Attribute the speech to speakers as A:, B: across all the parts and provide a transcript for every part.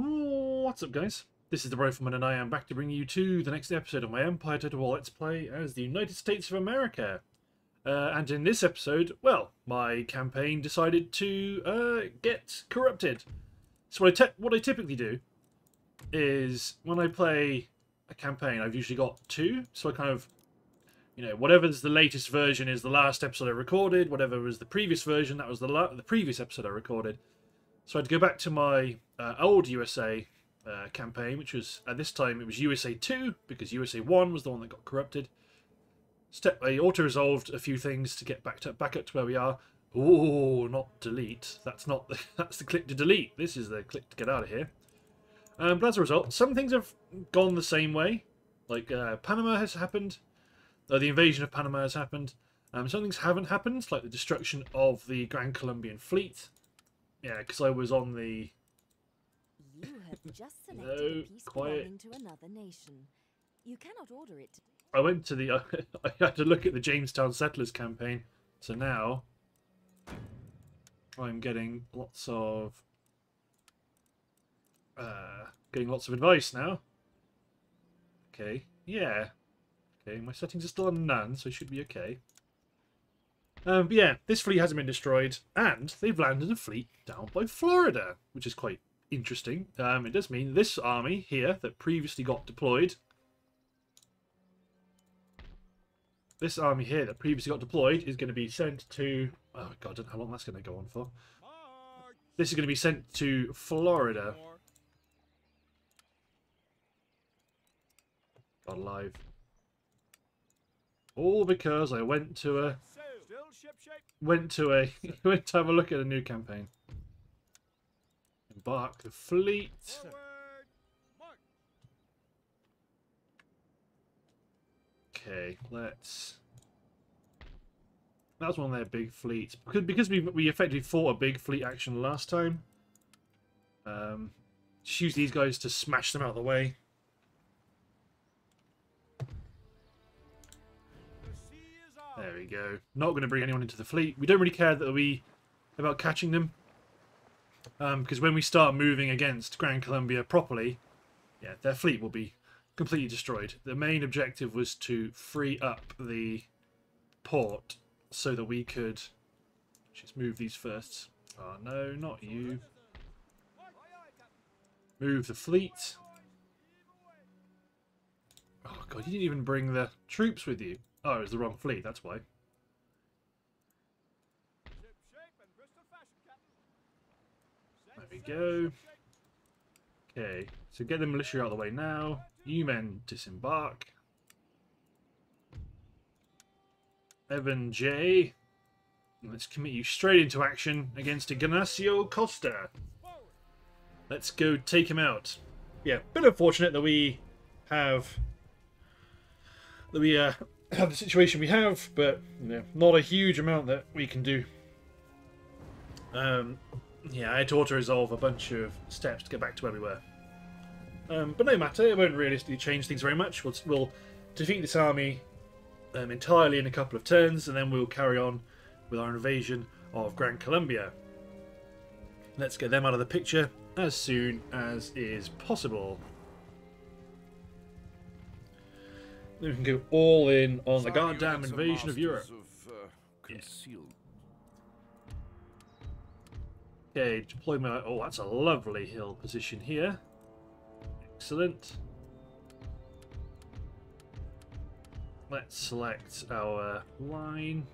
A: What's up, guys? This is the Rifleman, and I am back to bring you to the next episode of my Empire Total War Let's Play as the United States of America. Uh, and in this episode, well, my campaign decided to uh, get corrupted. So what I, what I typically do is when I play a campaign, I've usually got two. So I kind of, you know, whatever's the latest version is the last episode I recorded. Whatever was the previous version, that was the the previous episode I recorded. So I had to go back to my uh, old USA uh, campaign, which was at this time it was USA 2 because USA 1 was the one that got corrupted. Step I auto resolved a few things to get back to back up to where we are. Oh, not delete. That's not the, that's the click to delete. This is the click to get out of here. Um, but as a result, some things have gone the same way. Like uh, Panama has happened. Uh, the invasion of Panama has happened. Um, some things haven't happened, like the destruction of the Grand Colombian fleet. Yeah, because I was on the.
B: You have just selected
A: No,
B: a piece
A: quiet.
B: belonging to another nation. You cannot order it.
A: I went to the. I had to look at the Jamestown Settlers campaign. So now. I'm getting lots of. Uh, getting lots of advice now. Okay, yeah. Okay, my settings are still on none, so it should be okay. Um, but yeah, this fleet hasn't been destroyed, and they've landed a fleet down by Florida, which is quite interesting. Um, it does mean this army here that previously got deployed. This army here that previously got deployed is going to be sent to. Oh god, I don't know how long that's going to go on for. This is going to be sent to Florida. God alive. All because I went to a. went to a went to have a look at a new campaign. Embark the fleet. Okay, let's. That was one of their big fleets because because we we effectively fought a big fleet action last time. Um, just use these guys to smash them out of the way. There we go. Not going to bring anyone into the fleet. We don't really care that we about catching them. Um, because when we start moving against Grand Colombia properly, yeah, their fleet will be completely destroyed. The main objective was to free up the port so that we could just move these first. Oh no, not you. Move the fleet. Oh god, you didn't even bring the troops with you. Oh, it was the wrong fleet, that's why. There we go. Okay, so get the militia out of the way now. You men disembark. Evan J. Let's commit you straight into action against Ignacio Costa. Let's go take him out. Yeah, bit unfortunate that we have that we uh, have the situation we have, but you know, not a huge amount that we can do. Um, yeah, I had to auto resolve a bunch of steps to get back to where we were. Um, but no matter, it won't realistically change things very much. We'll, we'll defeat this army um, entirely in a couple of turns, and then we'll carry on with our invasion of Gran Colombia. Let's get them out of the picture as soon as is possible. We can go all in on the goddamn invasion of Europe.
C: Of, uh, concealed.
A: Okay, deploy my... Oh, that's a lovely hill position here. Excellent. Let's select our line.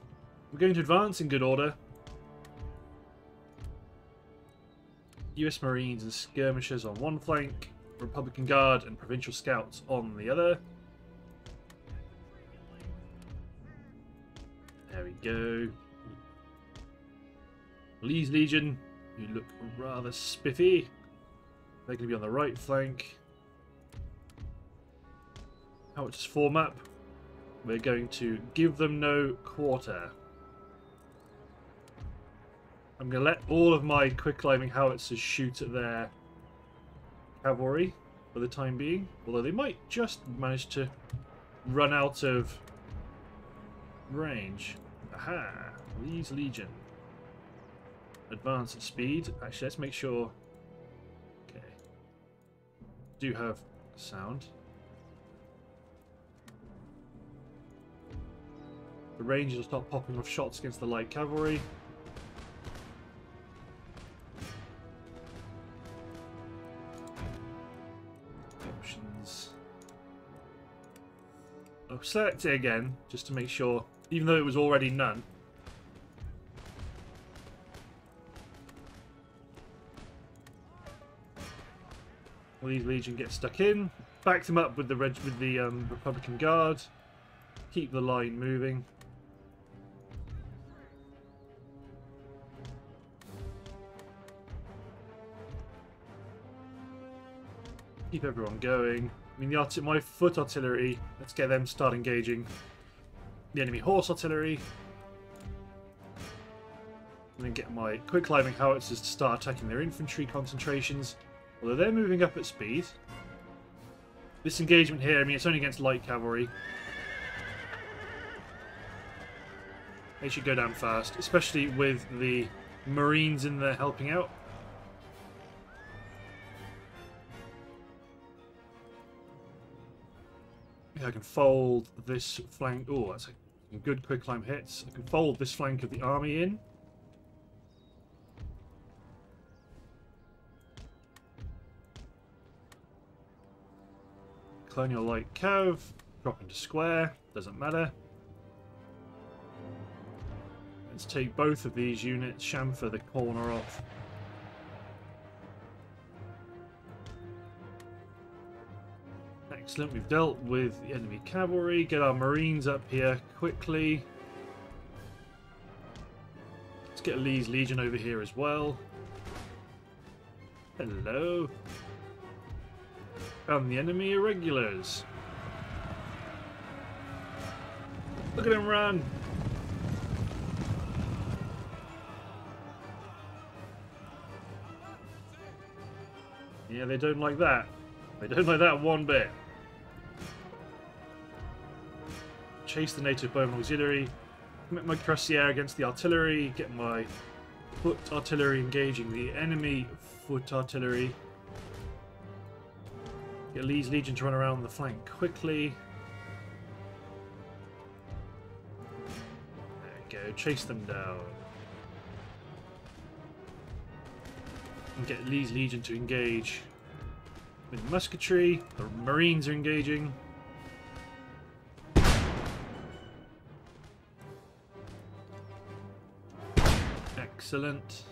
A: We're going to advance in good order. US Marines and skirmishers on one flank, Republican Guard and Provincial Scouts on the other. There we go. Lee's Legion, you look rather spiffy. They're going to be on the right flank. How it's form up? We're going to give them no quarter. I'm going to let all of my quick climbing howitzers shoot at their cavalry for the time being. Although they might just manage to run out of range. Aha! Lee's Legion. Advance at speed. Actually, let's make sure. Okay. do have sound. The Rangers will start popping off shots against the light cavalry. Options. I'll select it again, just to make sure, even though it was already none. Lee's Legion get stuck in. Back them up with the reg with the um, Republican Guard. Keep the line moving. Keep everyone going. I mean, the my foot artillery. Let's get them start engaging. The enemy horse artillery. And then get my quick climbing howitzers to start attacking their infantry concentrations. Although they're moving up at speed. This engagement here, I mean, it's only against light cavalry. They should go down fast, especially with the marines in there helping out. I can fold this flank. Oh, that's a good quick climb hits. I can fold this flank of the army in. Colonial Light Cav, drop into square, doesn't matter. Let's take both of these units, chamfer the corner off. Excellent, we've dealt with the enemy cavalry. Get our marines up here quickly. Let's get Lee's Legion over here as well. Hello. And the enemy irregulars. Look at him run! Yeah, they don't like that. They don't like that one bit. Chase the native bowman auxiliary. Commit my cuirassier against the artillery. Get my foot artillery engaging the enemy foot artillery. Get Lee's Legion to run around the flank quickly. There we go. Chase them down. And get Lee's Legion to engage with musketry. The Marines are engaging. Excellent.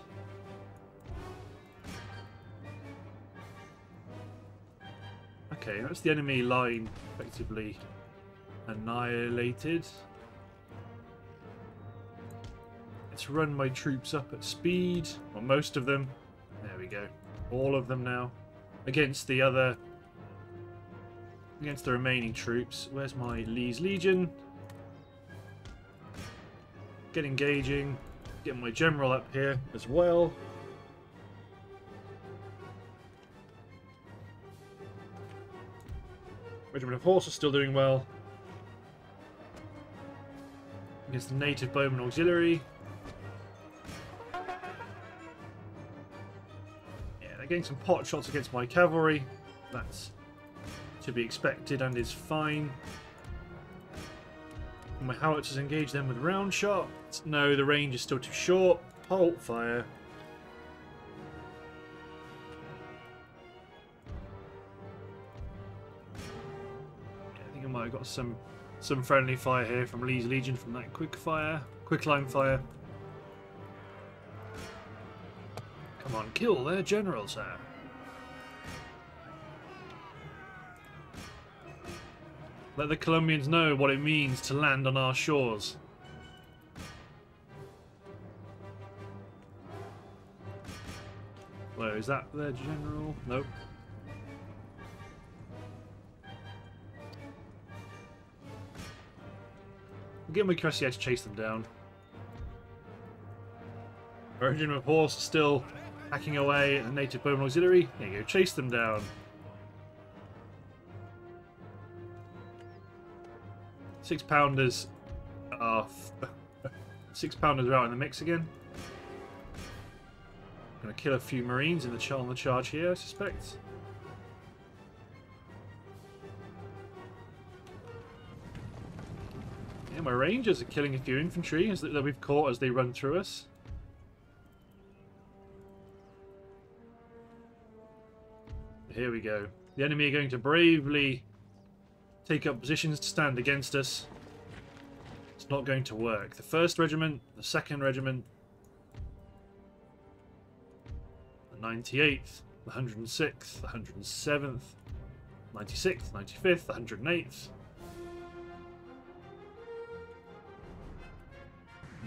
A: Okay, that's the enemy line effectively annihilated. Let's run my troops up at speed, or most of them. There we go. All of them now. Against the other... Against the remaining troops. Where's my Lee's Legion? Get engaging. Get my general up here as well. Regiment of Horse are still doing well. Against the native bowman auxiliary. Yeah, they're getting some pot shots against my cavalry. That's to be expected and is fine. My howitzers engage them with round shot. No, the range is still too short. Halt fire. I think I might have got some some friendly fire here from Lee's Legion from that quick fire, quick line fire. Come on, kill their general, sir. Let the Colombians know what it means to land on our shores. Where is that their general? Nope. Get my Cressy to chase them down. Origin of Horse still hacking away at the native bowman auxiliary. There you go, chase them down. Six pounders are six pounders are out in the mix again. I'm gonna kill a few marines in the on the charge here, I suspect. Yeah, my rangers are killing a few infantry that we've caught as they run through us. Here we go. The enemy are going to bravely take up positions to stand against us. It's not going to work. The first regiment, the second regiment, the 98th, the 106th, the 107th, 96th, 95th, the 108th.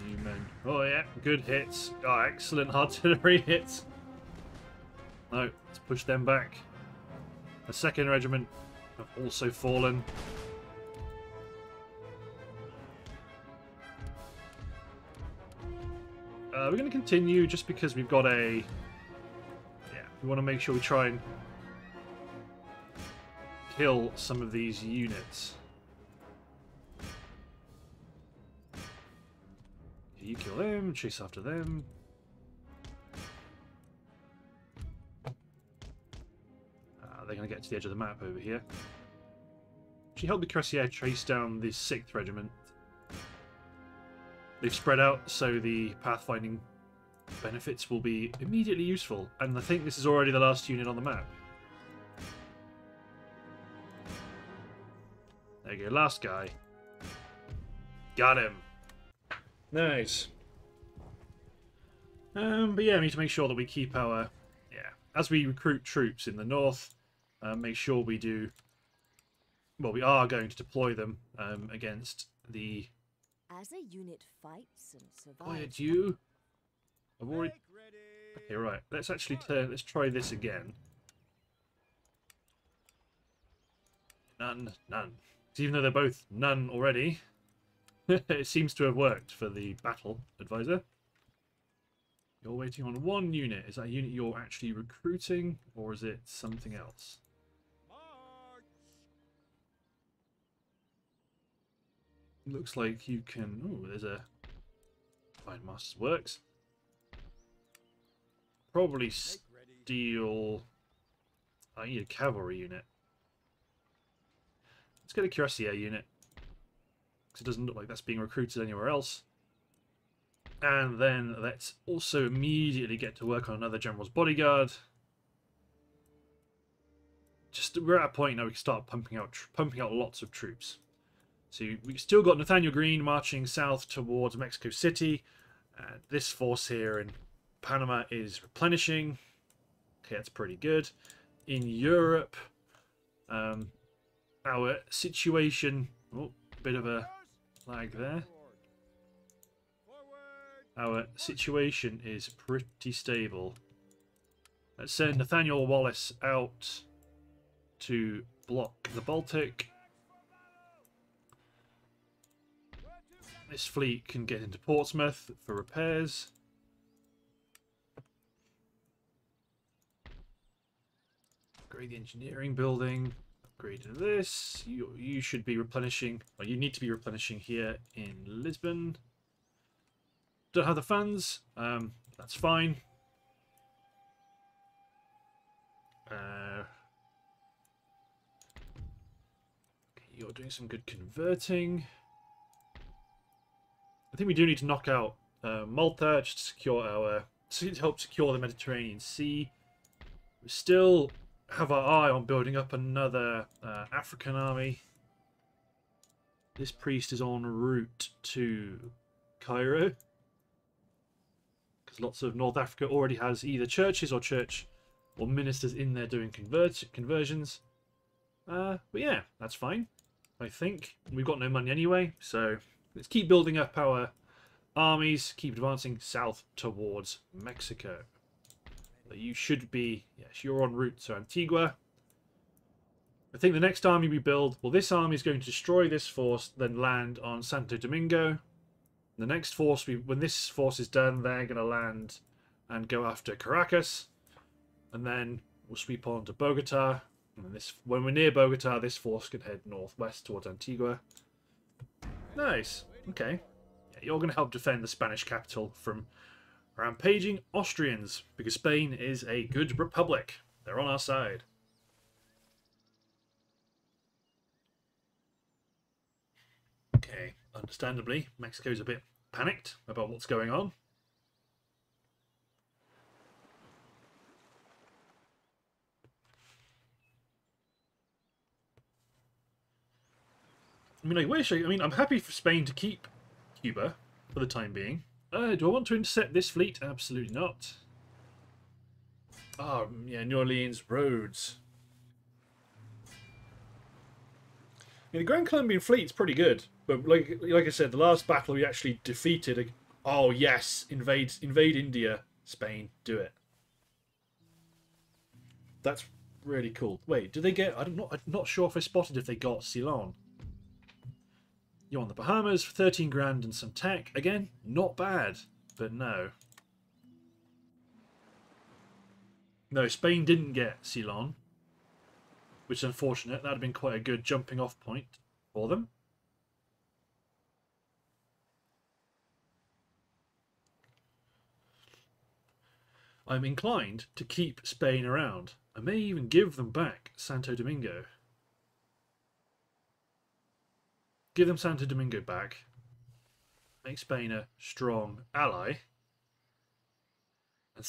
A: New men. Oh yeah, good hits. Oh, excellent artillery hits. No, let's push them back. The second regiment have also fallen. Uh, we're going to continue just because we've got a... Yeah, we want to make sure we try and kill some of these units. You kill them, chase after them. They're going to get to the edge of the map over here. She helped the Cuirassier chase down the 6th Regiment. They've spread out, so the pathfinding benefits will be immediately useful. And I think this is already the last unit on the map. There you go, last guy. Got him. Nice. Um, but yeah, we need to make sure that we keep our... Yeah, as we recruit troops in the north, uh, make sure we do... Well, we are going to deploy them um, against the...
B: As a unit fights and survives.
A: Quiet you! I've already...
D: Make.
A: Okay, right. Let's actually turn... Let's try this again. None, none. even though they're both none already, it seems to have worked for the battle advisor. You're waiting on one unit. Is that a unit you're actually recruiting, or is it something else? Looks like you can... Oh, there's a... Fine Masters works. Probably steal... I need a cavalry unit. Let's get a cuirassier unit. Because it doesn't look like that's being recruited anywhere else. And then let's also immediately get to work on another general's bodyguard. Just we're at a point now we can start pumping out pumping out lots of troops. So we've still got Nathanael Greene marching south towards Mexico City. Uh, this force here in Panama is replenishing. Okay, that's pretty good. In Europe, um, our situation. Oh, bit of a lag there. Our situation is pretty stable. Let's send Nathaniel Wallace out to block the Baltic. This fleet can get into Portsmouth for repairs. Upgrade the engineering building. Upgrade this. You you should be replenishing. You need to be replenishing here in Lisbon. Don't have the funds. Um, that's fine. Uh, you're doing some good converting. I think we do need to knock out uh, Malta just to secure our to help secure the Mediterranean Sea. We still have our eye on building up another uh, African army. This priest is en route to Cairo because lots of North Africa already has either churches or church or ministers in there doing conversions. Uh, but yeah, that's fine. I think we've got no money anyway, so let's keep building up our armies, keep advancing south towards Mexico. You should be, yes, you're en route to Antigua. I think the next army we build, well, this army is going to destroy this force, then land on Santo Domingo. The next force, we when this force is done, they're going to land and go after Caracas, and then we'll sweep on to Bogota. And this, when we're near Bogota, this force can head northwest towards Antigua. Nice. Okay. Yeah, you're going to help defend the Spanish capital from rampaging Austrians because Spain is a good republic. They're on our side. Okay. understandably, Mexico's a bit panicked about what's going on. I mean, I wish. I, I mean, I'm happy for Spain to keep Cuba for the time being. Uh, do I want to intercept this fleet? Absolutely not. Ah, yeah, New Orleans roads. Yeah, the Grand Colombian fleet's pretty good, but like like I said, the last battle we actually defeated. Oh yes, invade invade India, Spain, do it. That's really cool. Wait, did they get? I'm not I'm not sure if I spotted if they got Ceylon. You're on the Bahamas for 13 grand and some tech. Again, not bad, but no. No, Spain didn't get Ceylon, which is unfortunate. That would have been quite a good jumping off point for them. I'm inclined to keep Spain around. I may even give them back Santo Domingo. Give them Santo Domingo back. Make Spain a strong ally.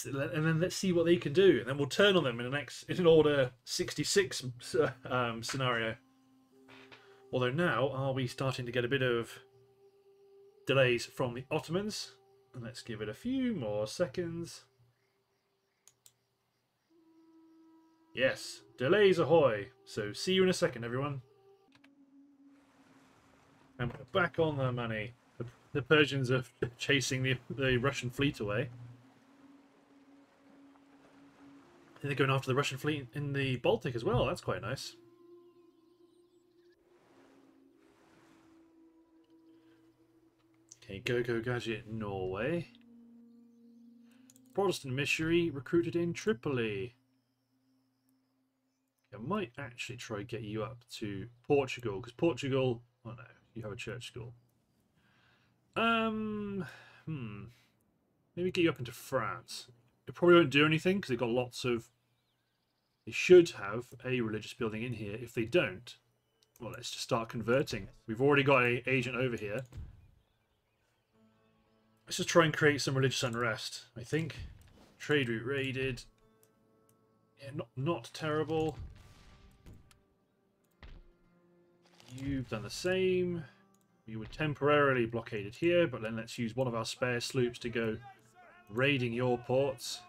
A: And then let's see what they can do. And then we'll turn on them in the next in an order 66 um, scenario. Although now, are we starting to get a bit of delays from the Ottomans? And let's give it a few more seconds. Yes, delays ahoy. So see you in a second, everyone. And we're back on the money. The, the Persians are chasing the, the Russian fleet away. They're going after the Russian fleet in the Baltic as well. That's quite nice. Okay, Go Go Gadget, Norway. Protestant missionary recruited in Tripoli. I might actually try to get you up to Portugal because Portugal. Oh no, you have a church school. Um, hmm. Maybe get you up into France. It probably won't do anything because they've got lots of. They should have a religious building in here. If they don't, well, let's just start converting. We've already got a agent over here. Let's just try and create some religious unrest. I think trade route raided. Yeah, not not terrible. You've done the same. We were temporarily blockaded here, but then let's use one of our spare sloops to go raiding your ports.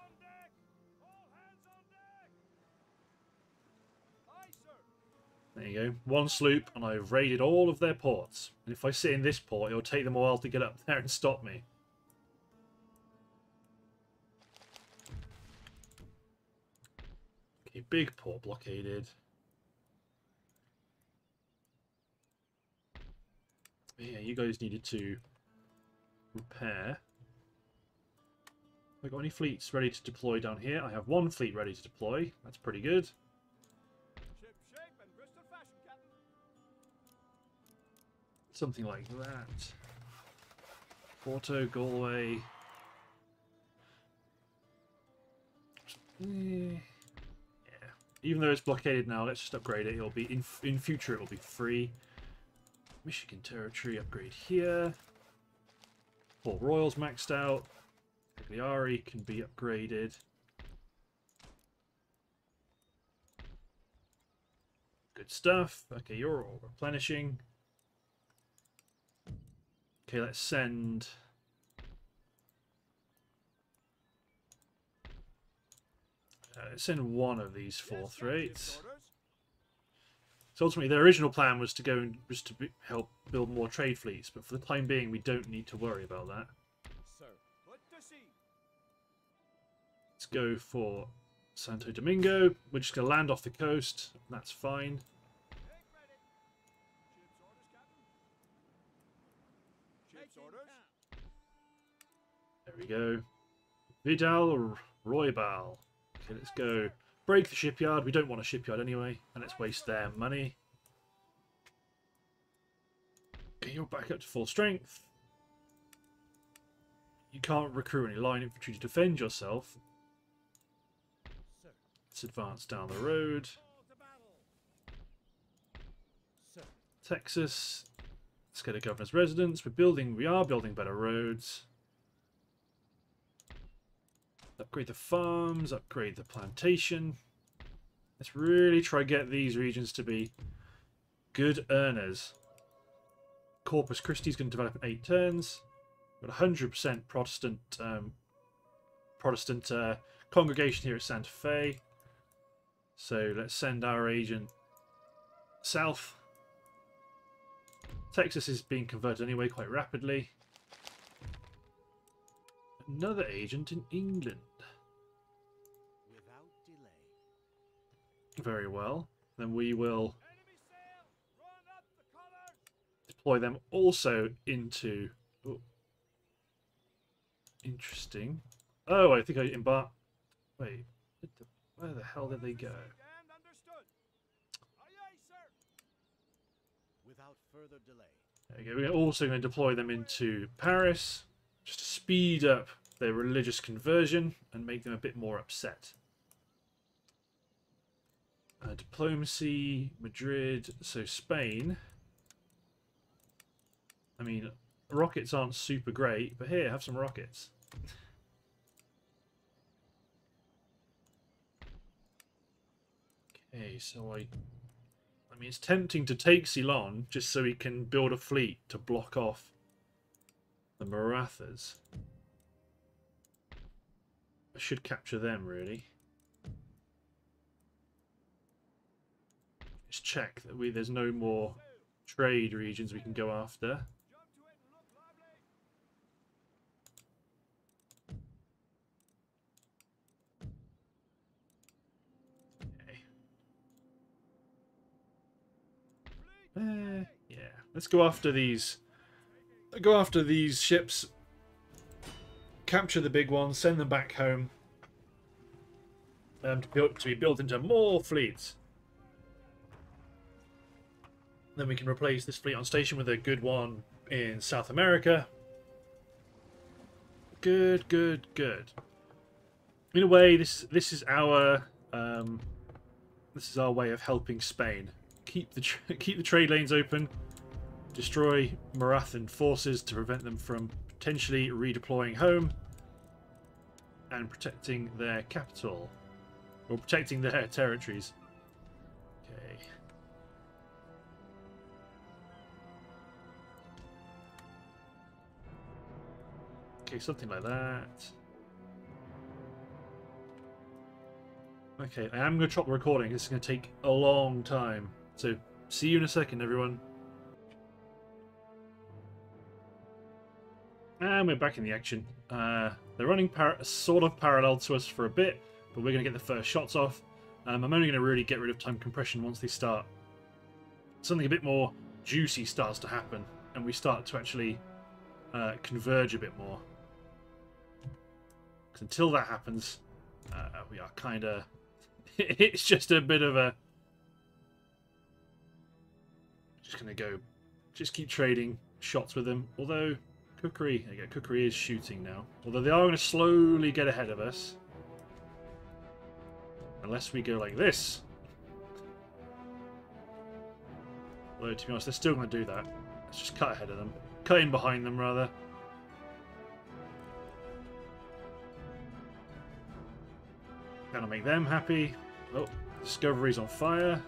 A: There you go. One sloop, and I've raided all of their ports. And if I sit in this port, it'll take them a while to get up there and stop me. Okay, big port blockaded. Yeah, you guys needed to repair. Have I got any fleets ready to deploy down here? I have one fleet ready to deploy. That's pretty good. Something like that. Porto, Galway. Yeah. Even though it's blockaded now, let's just upgrade it. It'll be in in future. It will be free. Michigan territory upgrade here. Port Royal's maxed out. Cagliari can be upgraded. Good stuff. Okay, you're all replenishing. Okay, let's send. Uh, send one of these four
D: Yes, sir.
A: Threats.
D: Ship's orders.
A: So ultimately, their original plan was to go and just to be, help build more trade fleets, but for the time being, we don't need to worry about that.
D: Sir. Put to sea.
A: Let's go for Santo Domingo. We're just going to land off the coast. That's fine.
D: Make ready. Ship's orders, Captain. Ship's orders.
A: There we go. Vidal R- Roybal. Okay, let's go. Break the shipyard. We don't want a shipyard anyway, and let's waste their money. Okay, you're back up to full strength. You can't recruit any line infantry to defend yourself. Let's advance down the road. Texas. Let's go to governor's residence. We're building, we are building better roads. Upgrade the farms, upgrade the plantation. Let's really try to get these regions to be good earners. Corpus Christi is going to develop in eight turns. Got 100% Protestant um, Protestant uh, congregation here at Santa Fe. So let's send our agent south. Texas is being converted anyway quite rapidly. Another agent in England.
D: Without delay.
A: Very well. Then we will
D: Enemy sail! Run up the colors!
A: deploy them also into... oh. Interesting. Oh, I think I embark... Wait, the- where the hell did they go?
D: And understood. Aye, aye, sir.
C: Without further delay.
A: There we go. We're also going to deploy them into Paris, just to speed up their religious conversion and make them a bit more upset. Uh, diplomacy, Madrid, so Spain. I mean, rockets aren't super great, but here, have some rockets. Okay, so I I mean, it's tempting to take Ceylon just so he can build a fleet to block off the Marathas. I should capture them, really. Check that we there's no more trade regions we can go after. Okay. Eh, yeah, let's go after these. Go after these ships. Capture the big ones, send them back home. Um, to, to be built into more fleets. Then we can replace this fleet on station with a good one in South America. Good, good, good. In a way, this this is our um, this is our way of helping Spain keep the keep the trade lanes open, destroy Marathan forces to prevent them from potentially redeploying home, and protecting their capital or protecting their territories. Okay, something like that. Okay, I am going to chop the recording. This is going to take a long time. So, see you in a second, everyone. And we're back in the action. Uh, they're running sort of parallel to us for a bit, but we're going to get the first shots off. Um, I'm only going to really get rid of time compression once they start. Something a bit more juicy starts to happen, and we start to actually uh, converge a bit more. 'Cause until that happens, uh, we are kind of. it's just a bit of a. Just gonna go, just keep trading shots with them. Although Kukri, you Kukri is shooting now. Although they are going to slowly get ahead of us, unless we go like this. Although to be honest, they're still going to do that. Let's just cut ahead of them, cut in behind them rather. Gonna make them happy. Oh, Discovery's on fire.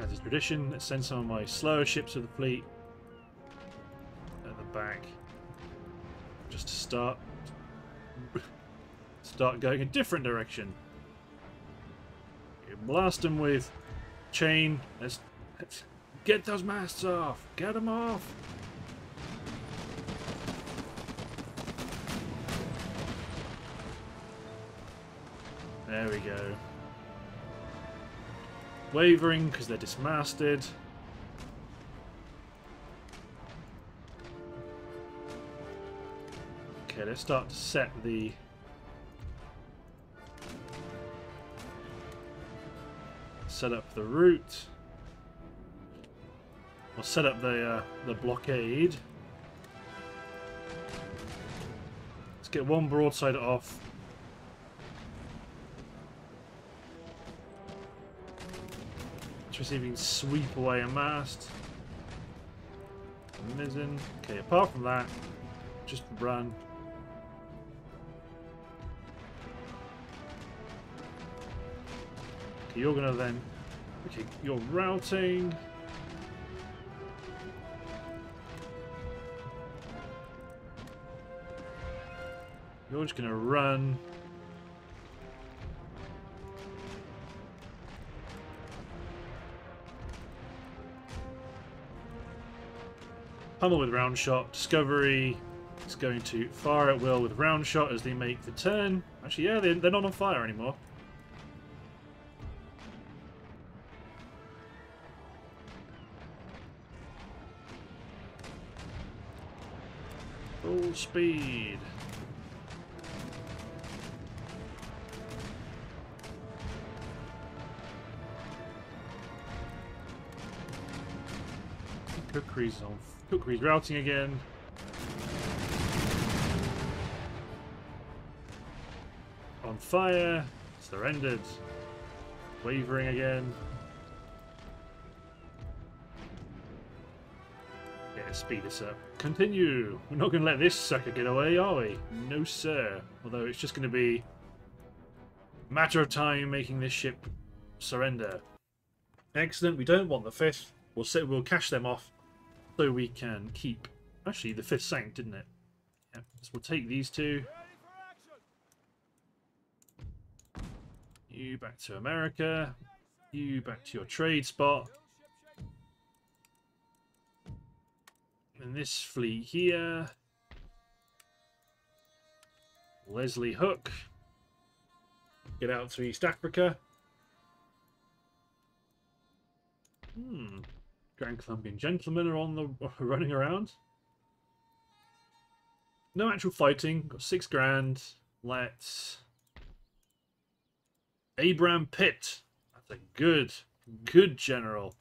A: As is tradition, let's send some of my slower ships of the fleet at the back. Just to start start going a different direction. Blast them with chain. Let's, let's get those masts off. Get them off. There we go. Wavering because they're dismasted. Okay, let's start to set the set up the route. Or set up the uh, the blockade. Let's get one broadside off. It's receiving sweep away a mast. Mizzen. Okay, apart from that, just run. You're gonna then. Okay, you're routing. You're just gonna run. Pummel with round shot. Discovery is going to fire at will with round shot as they make the turn. Actually, yeah, they're not on fire anymore. Full speed. Kukri's on. Kukri's routing again. On fire. Surrendered. Wavering again. Speed this up. Continue. We're not going to let this sucker get away, are we? No, sir. Although it's just going to be a matter of time making this ship surrender. Excellent. We don't want the fifth. We'll we'll cash them off so we can keep. Actually, the fifth sank, didn't it? Yeah. So we'll take these two. You back to America. You back to your trade spot. And this fleet here. Leslie Hook. Get out to East Africa. Hmm. Grand Colombian gentlemen are on the running around. No actual fighting. Got six grand. Let's. Abraham Pitt. That's a good, good general.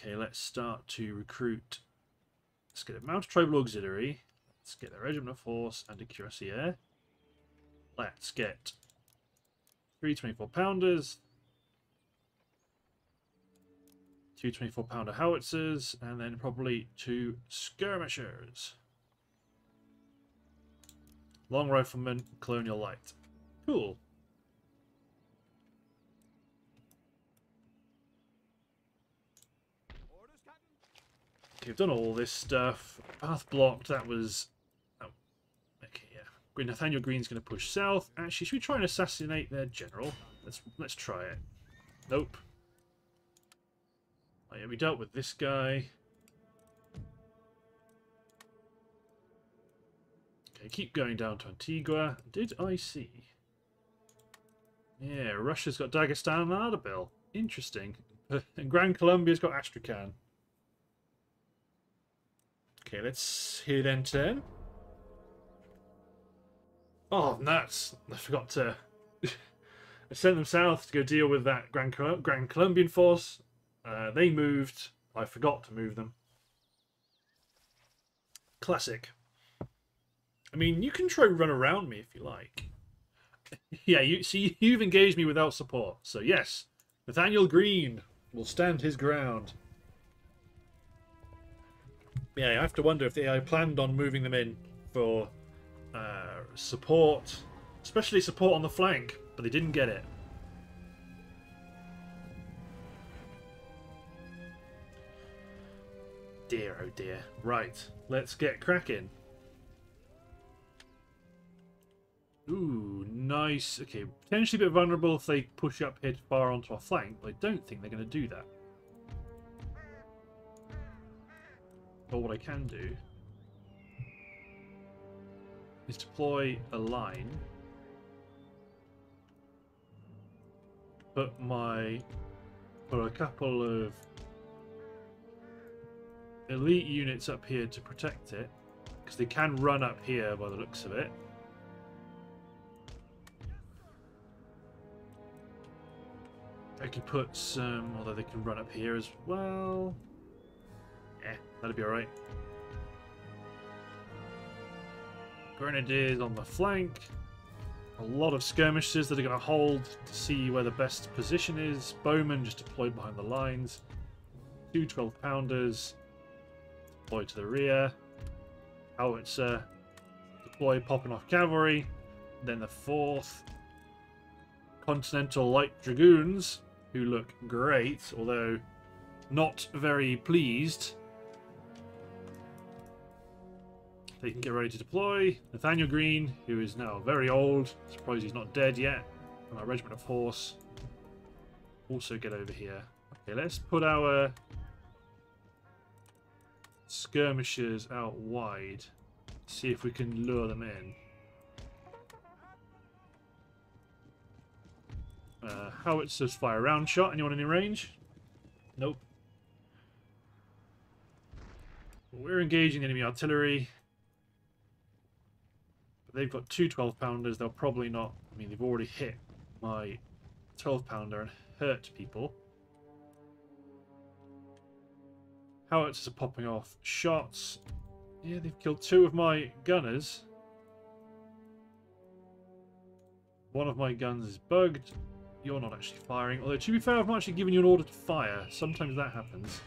A: Okay, let's start to recruit. Let's get a mounted tribal auxiliary. Let's get a regiment of horse and a cuirassier. Let's get three 24 pounders, two 24 pounder howitzers, and then probably two skirmishers. Long rifleman, colonial light. Cool. Okay, we've done all this stuff. Path blocked, that was... Oh, okay, yeah. Nathanael Greene's going to push south. Actually, should we try and assassinate their general? Let's let's try it. Nope. Oh yeah, we dealt with this guy. Okay, keep going down to Antigua. Did I see? Yeah, Russia's got Dagestan and Ardabil. Interesting. and Grand Colombia's got Astrakhan. Okay, let's hit enter. Oh, nuts! I forgot to. I sent them south to go deal with that Grand, Grand Colombian force. Uh, they moved. I forgot to move them. Classic. I mean, you can try run around me if you like. yeah, you see, you've engaged me without support. So yes, Nathanael Greene will stand his ground. Yeah, I have to wonder if the AI planned on moving them in for uh, support, especially support on the flank, but they didn't get it. Dear, oh dear. Right, let's get cracking. Ooh, nice. Okay, potentially a bit vulnerable if they push up here far onto our flank, but I don't think they're going to do that. Or what I can do is deploy a line. Put my put a couple of elite units up here to protect it because they can run up here by the looks of it. I could put some, although they can run up here as well. That'd be alright. Grenadiers on the flank. A lot of skirmishers that are going to hold to see where the best position is. Bowmen just deployed behind the lines. Two 12 pounders deployed to the rear. Howitzer deploy popping off cavalry. Then the fourth Continental Light Dragoons, who look great, although not very pleased. They can get ready to deploy. Nathanael Greene, who is now very old, surprised he's not dead yet, and our regiment of horse also get over here. Okay, let's put our skirmishers out wide. See if we can lure them in. Uh, howitzers fire round shot. Anyone in range? Nope. We're engaging enemy artillery. But they've got two 12 pounders. They'll probably not. I mean, they've already hit my 12 pounder and hurt people. Howitzers are popping off shots. Yeah, they've killed two of my gunners. One of my guns is bugged. You're not actually firing. Although, to be fair, I've not actually given you an order to fire. Sometimes that happens.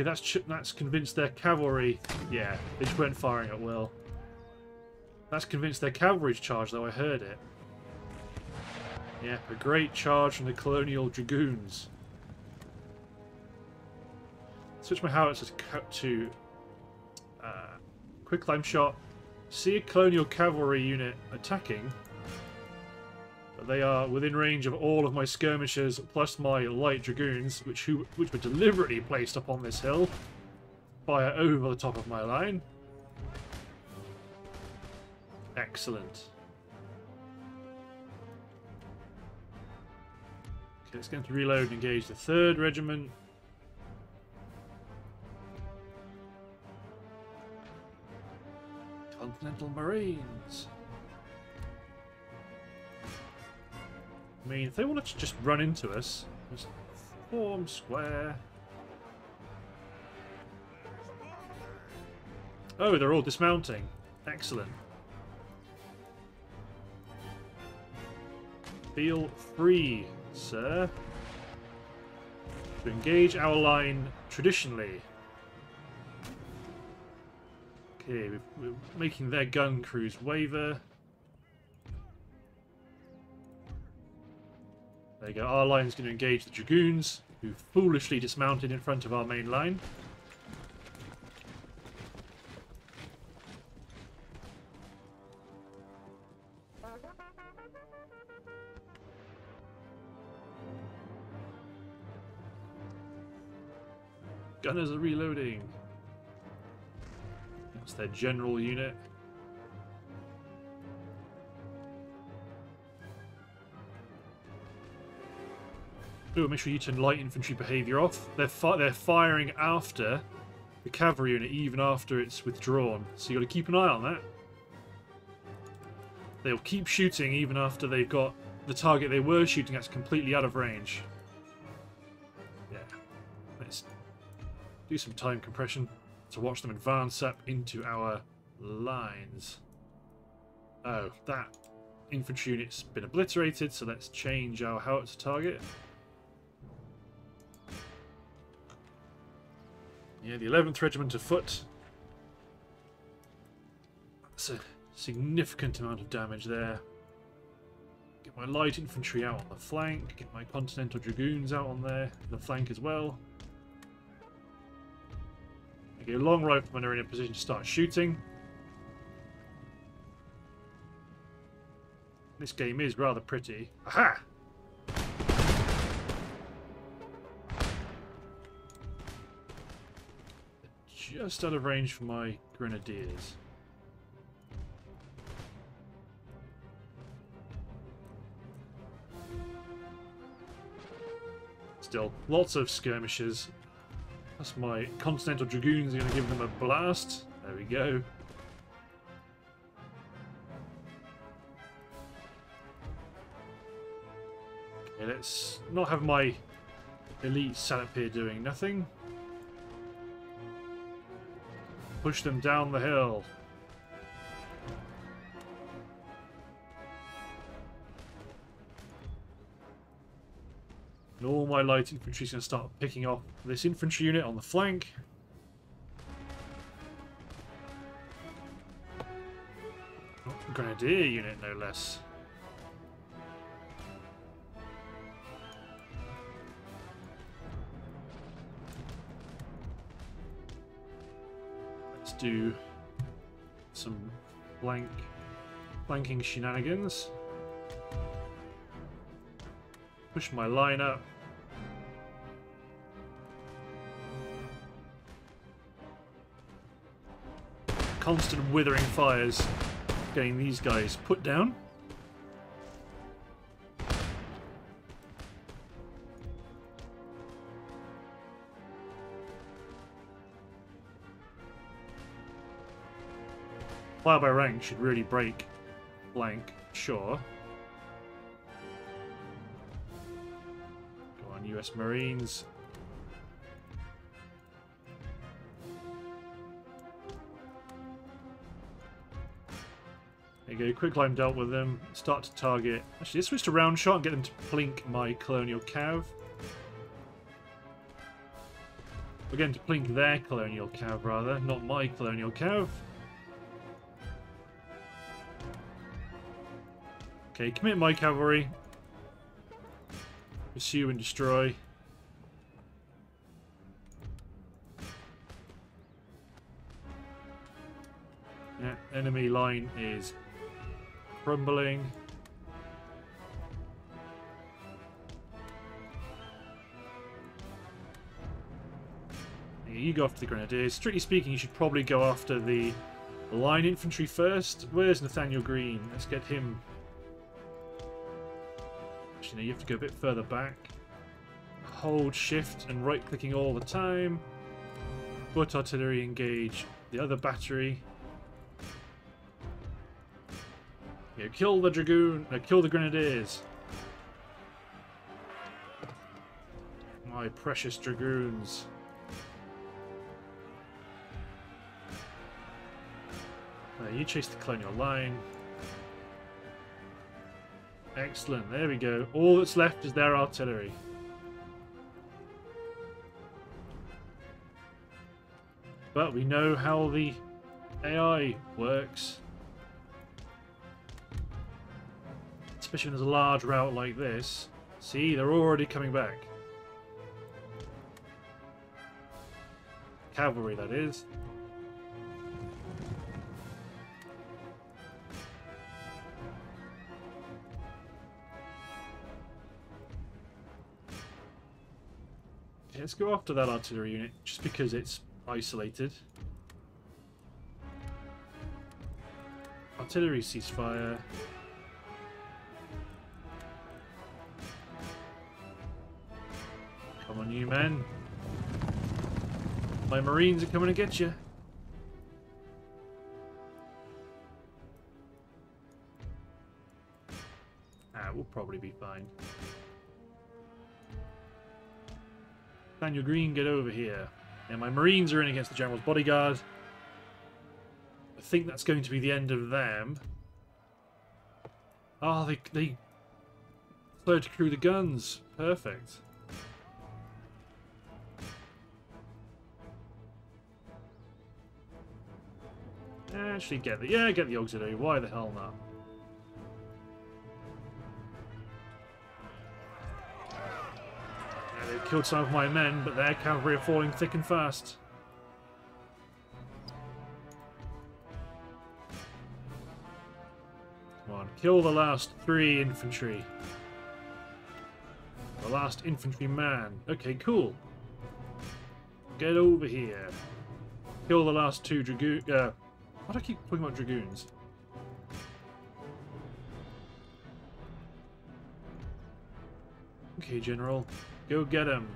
A: Okay, that's that's convinced their cavalry... Yeah, they just weren't firing at will. That's convinced their cavalry to charge, though I heard it. Yeah, a great charge from the Colonial Dragoons. Switch my howitzers to uh, quicklime shot. See a Colonial Cavalry unit attacking. They are within range of all of my skirmishers plus my light dragoons, which who which were deliberately placed up on this hill. Fire over the top of my line. Excellent. Okay, let's get to reload and engage the third regiment. Continental Marines. I mean, if they wanted to just run into us, just form square. Oh, they're all dismounting. Excellent. Feel free, sir, to engage our line traditionally. Okay, we're making their gun crews waver. There you go. Our line's going to engage the Dragoons, who foolishly dismounted in front of our main line. Gunners are reloading. That's their general unit. Ooh, make sure you turn light infantry behaviour off. They're fi they're firing after the cavalry unit, even after it's withdrawn. So you got to keep an eye on that. They'll keep shooting even after they've got the target they were shooting at's completely out of range. Yeah. Let's do some time compression to watch them advance up into our lines. Oh, that infantry unit's been obliterated, so let's change our howitzer target. Yeah, the 11th Regiment of Foot. That's a significant amount of damage there. Get my light infantry out on the flank, get my Continental Dragoons out on there, the flank as well. Okay, long riflemen are in a position to start shooting. This game is rather pretty. Aha! Just out of range for my grenadiers. Still, lots of skirmishes. That's my Continental Dragoons are going to give them a blast. There we go. Okay, let's not have my elite up here doing nothing. Push them down the hill. And all my light infantry's going to start picking off this infantry unit on the flank. Grenadier unit, no less. Do some blank blanking shenanigans. Push my line up. Constant withering fires getting these guys put down. Fire by rank should really break blank, sure. Go on, US Marines. There you go, quicklime dealt with them. Start to target. Actually, let's switch to round shot and get them to plink my colonial cav. We're going to plink their colonial cav, rather, not my colonial cav. Okay, commit my cavalry. Pursue and destroy. Yeah, enemy line is crumbling. You go after the grenadiers. Strictly speaking, you should probably go after the line infantry first. Where's Nathanael Greene? Let's get him Actually, no, you have to go a bit further back. Hold shift and right clicking all the time. Foot artillery engage the other battery. Yeah, kill the dragoon. Uh, kill the grenadiers. My precious dragoons. Uh, you chase the colonial line. Excellent, there we go. All that's left is their artillery. But we know how the AI works. Especially when there's a large route like this. See, they're already coming back. Cavalry, that is. Let's go after that artillery unit, just because it's isolated. Artillery ceasefire. Come on, you men. My marines are coming to get you. Ah, we'll probably be fine. Daniel Green, get over here. And my Marines are in against the General's bodyguard. I think that's going to be the end of them. Oh, they, they flowed to crew the guns. Perfect. Actually, get the yeah, get the auxiliary. Why the hell not? They've killed some of my men, but their cavalry are falling thick and fast. Come on, kill the last three infantry. The last infantry man. Okay, cool. Get over here. Kill the last two dragoons. Uh, why do I keep talking about dragoons? Okay, General. Go get him.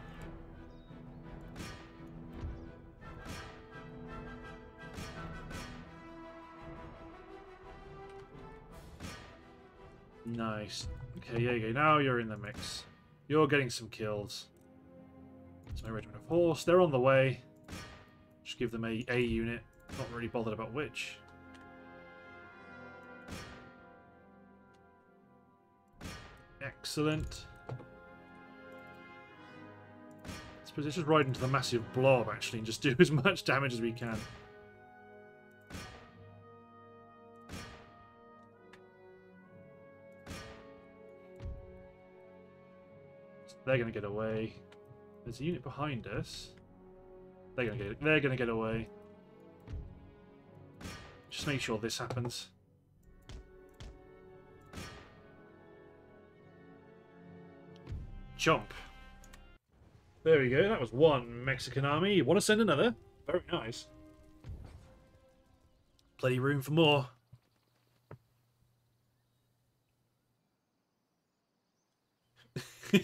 A: Nice. Okay, yeah, yeah, now you're in the mix. You're getting some kills. It's my regiment of horse. They're on the way. Just give them a, a unit. Not really bothered about which. Excellent. Suppose let's just ride into the massive blob actually and just do as much damage as we can. They're gonna get away. There's a unit behind us. They're gonna get. They're gonna get away. Just make sure this happens. Jump. There we go. That was one Mexican army. You want to send another? Very nice. Plenty room for more.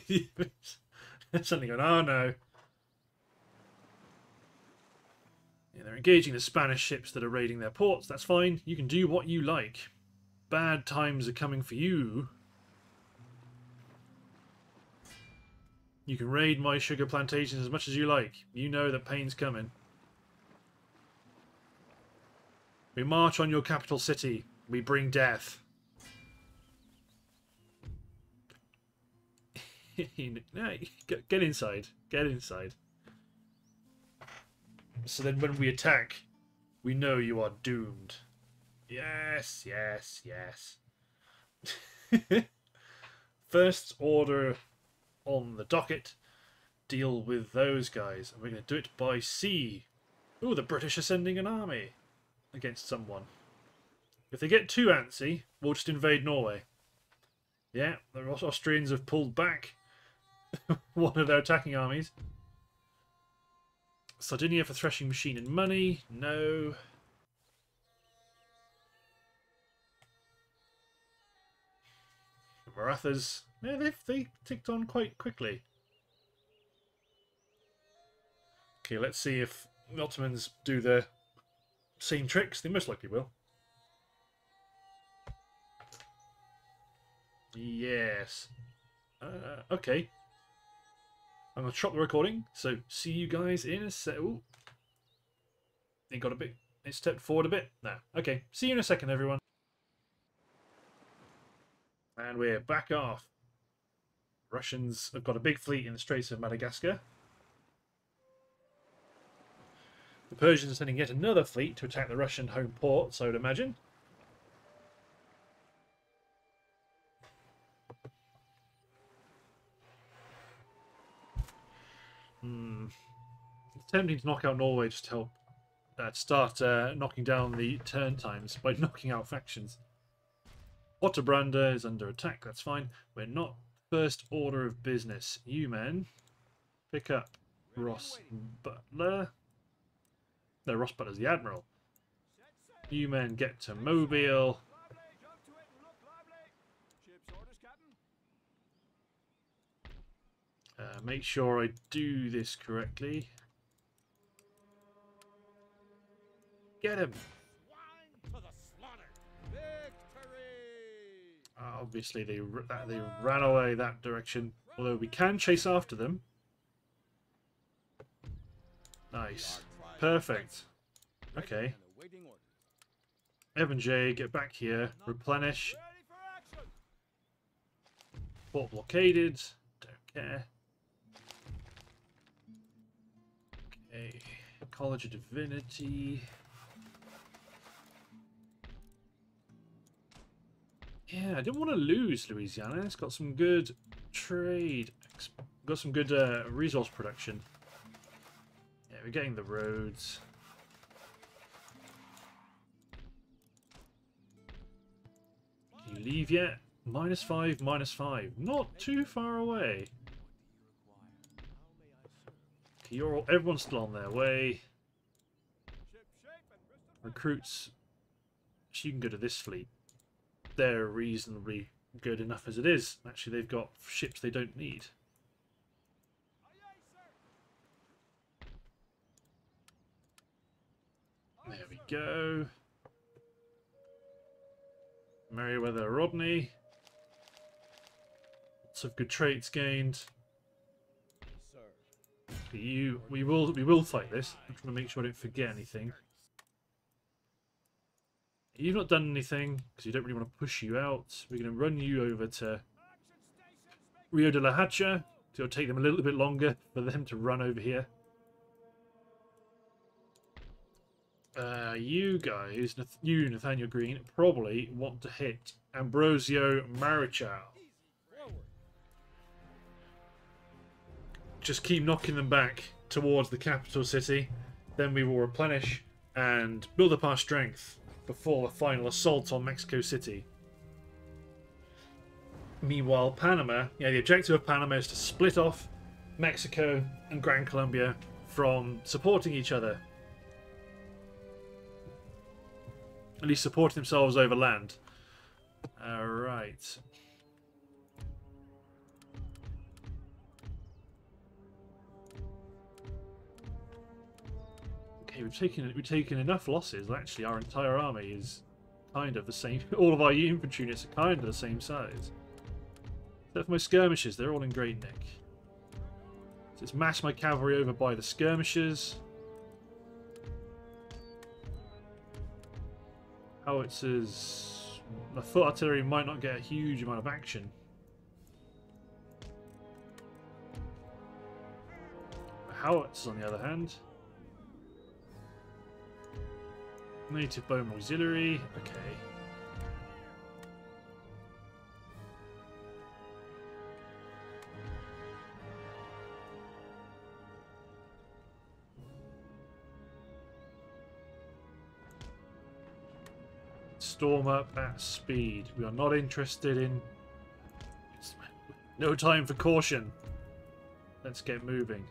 A: Something going, oh no. Yeah, they're engaging the Spanish ships that are raiding their ports. That's fine. You can do what you like. Bad times are coming for you. You can raid my sugar plantations as much as you like. You know that pain's coming. We march on your capital city. We bring death. get inside. Get inside. So then when we attack, we know you are doomed. Yes, yes, yes. First order on the docket. Deal with those guys. And we're going to do it by sea. Ooh, the British are sending an army against someone. If they get too antsy, we'll just invade Norway. Yeah, the Austrians have pulled back one of their attacking armies. Sardinia for threshing machine and money. No. Marathas. Yeah, they've they ticked on quite quickly. Okay, let's see if the Ottomans do the same tricks. They most likely will. Yes. Uh, okay. I'm going to stop the recording, so see you guys in a sec. It got a bit... It stepped forward a bit. No. Okay, see you in a second, everyone. And we're back off. Russians have got a big fleet in the Straits of Madagascar. The Persians are sending yet another fleet to attack the Russian home ports, I would imagine. Hmm. It's tempting to knock out Norway just to help uh, start uh, knocking down the turn times by knocking out factions. Otterbrander is under attack, that's fine. We're not first order of business. You men, pick up Ross Butler. No, Ross Butler's the Admiral. You men get to Mobile. Uh, make sure I do this correctly. Get him! Uh, obviously, they that, they ran away that direction. Although we can chase after them. Nice, perfect. Okay. Evan J, get back here. Replenish. Port blockaded. Don't care. Okay, College of Divinity. Yeah, I didn't want to lose Louisiana. It's got some good trade. Got some good uh, resource production. Yeah, we're getting the roads. Can you leave yet? Minus five, minus five. Not too far away. Okay, you're all, everyone's still on their way. Recruits. So you can go to this fleet. They're reasonably good enough as it is. Actually, they've got ships they don't need.
D: Aye, aye, sir.
A: There we go. Merriweather Rodney. Lots of good traits gained.
C: Sir.
A: You, we will, we will fight this. I'm trying to make sure I don't forget anything. You've not done anything because you don't really want to push you out. We're going to run you over to Rio de la Hacha. It'll take them a little bit longer for them to run over here. Uh, you guys, you, Nathanael Greene, probably want to hit Ambrosio Marichal. Just keep knocking them back towards the capital city. Then we will replenish and build up our strength before the final assault on Mexico City. Meanwhile, Panama, yeah, the objective of Panama is to split off Mexico and Gran Colombia from supporting each other. At least supporting themselves over land. Alright. Okay, we've taken we've taken enough losses. Actually, our entire army is kind of the same. All of our infantry units are kind of the same size. Except for my skirmishers, they're all in great nick. So let's mass my cavalry over by the skirmishers. Howitzers, My foot artillery might not get a huge amount of action. Howitzers, on the other hand. Native Bowman Auxiliary, okay. Storm up at speed. We are not interested in... No time for caution. Let's get moving.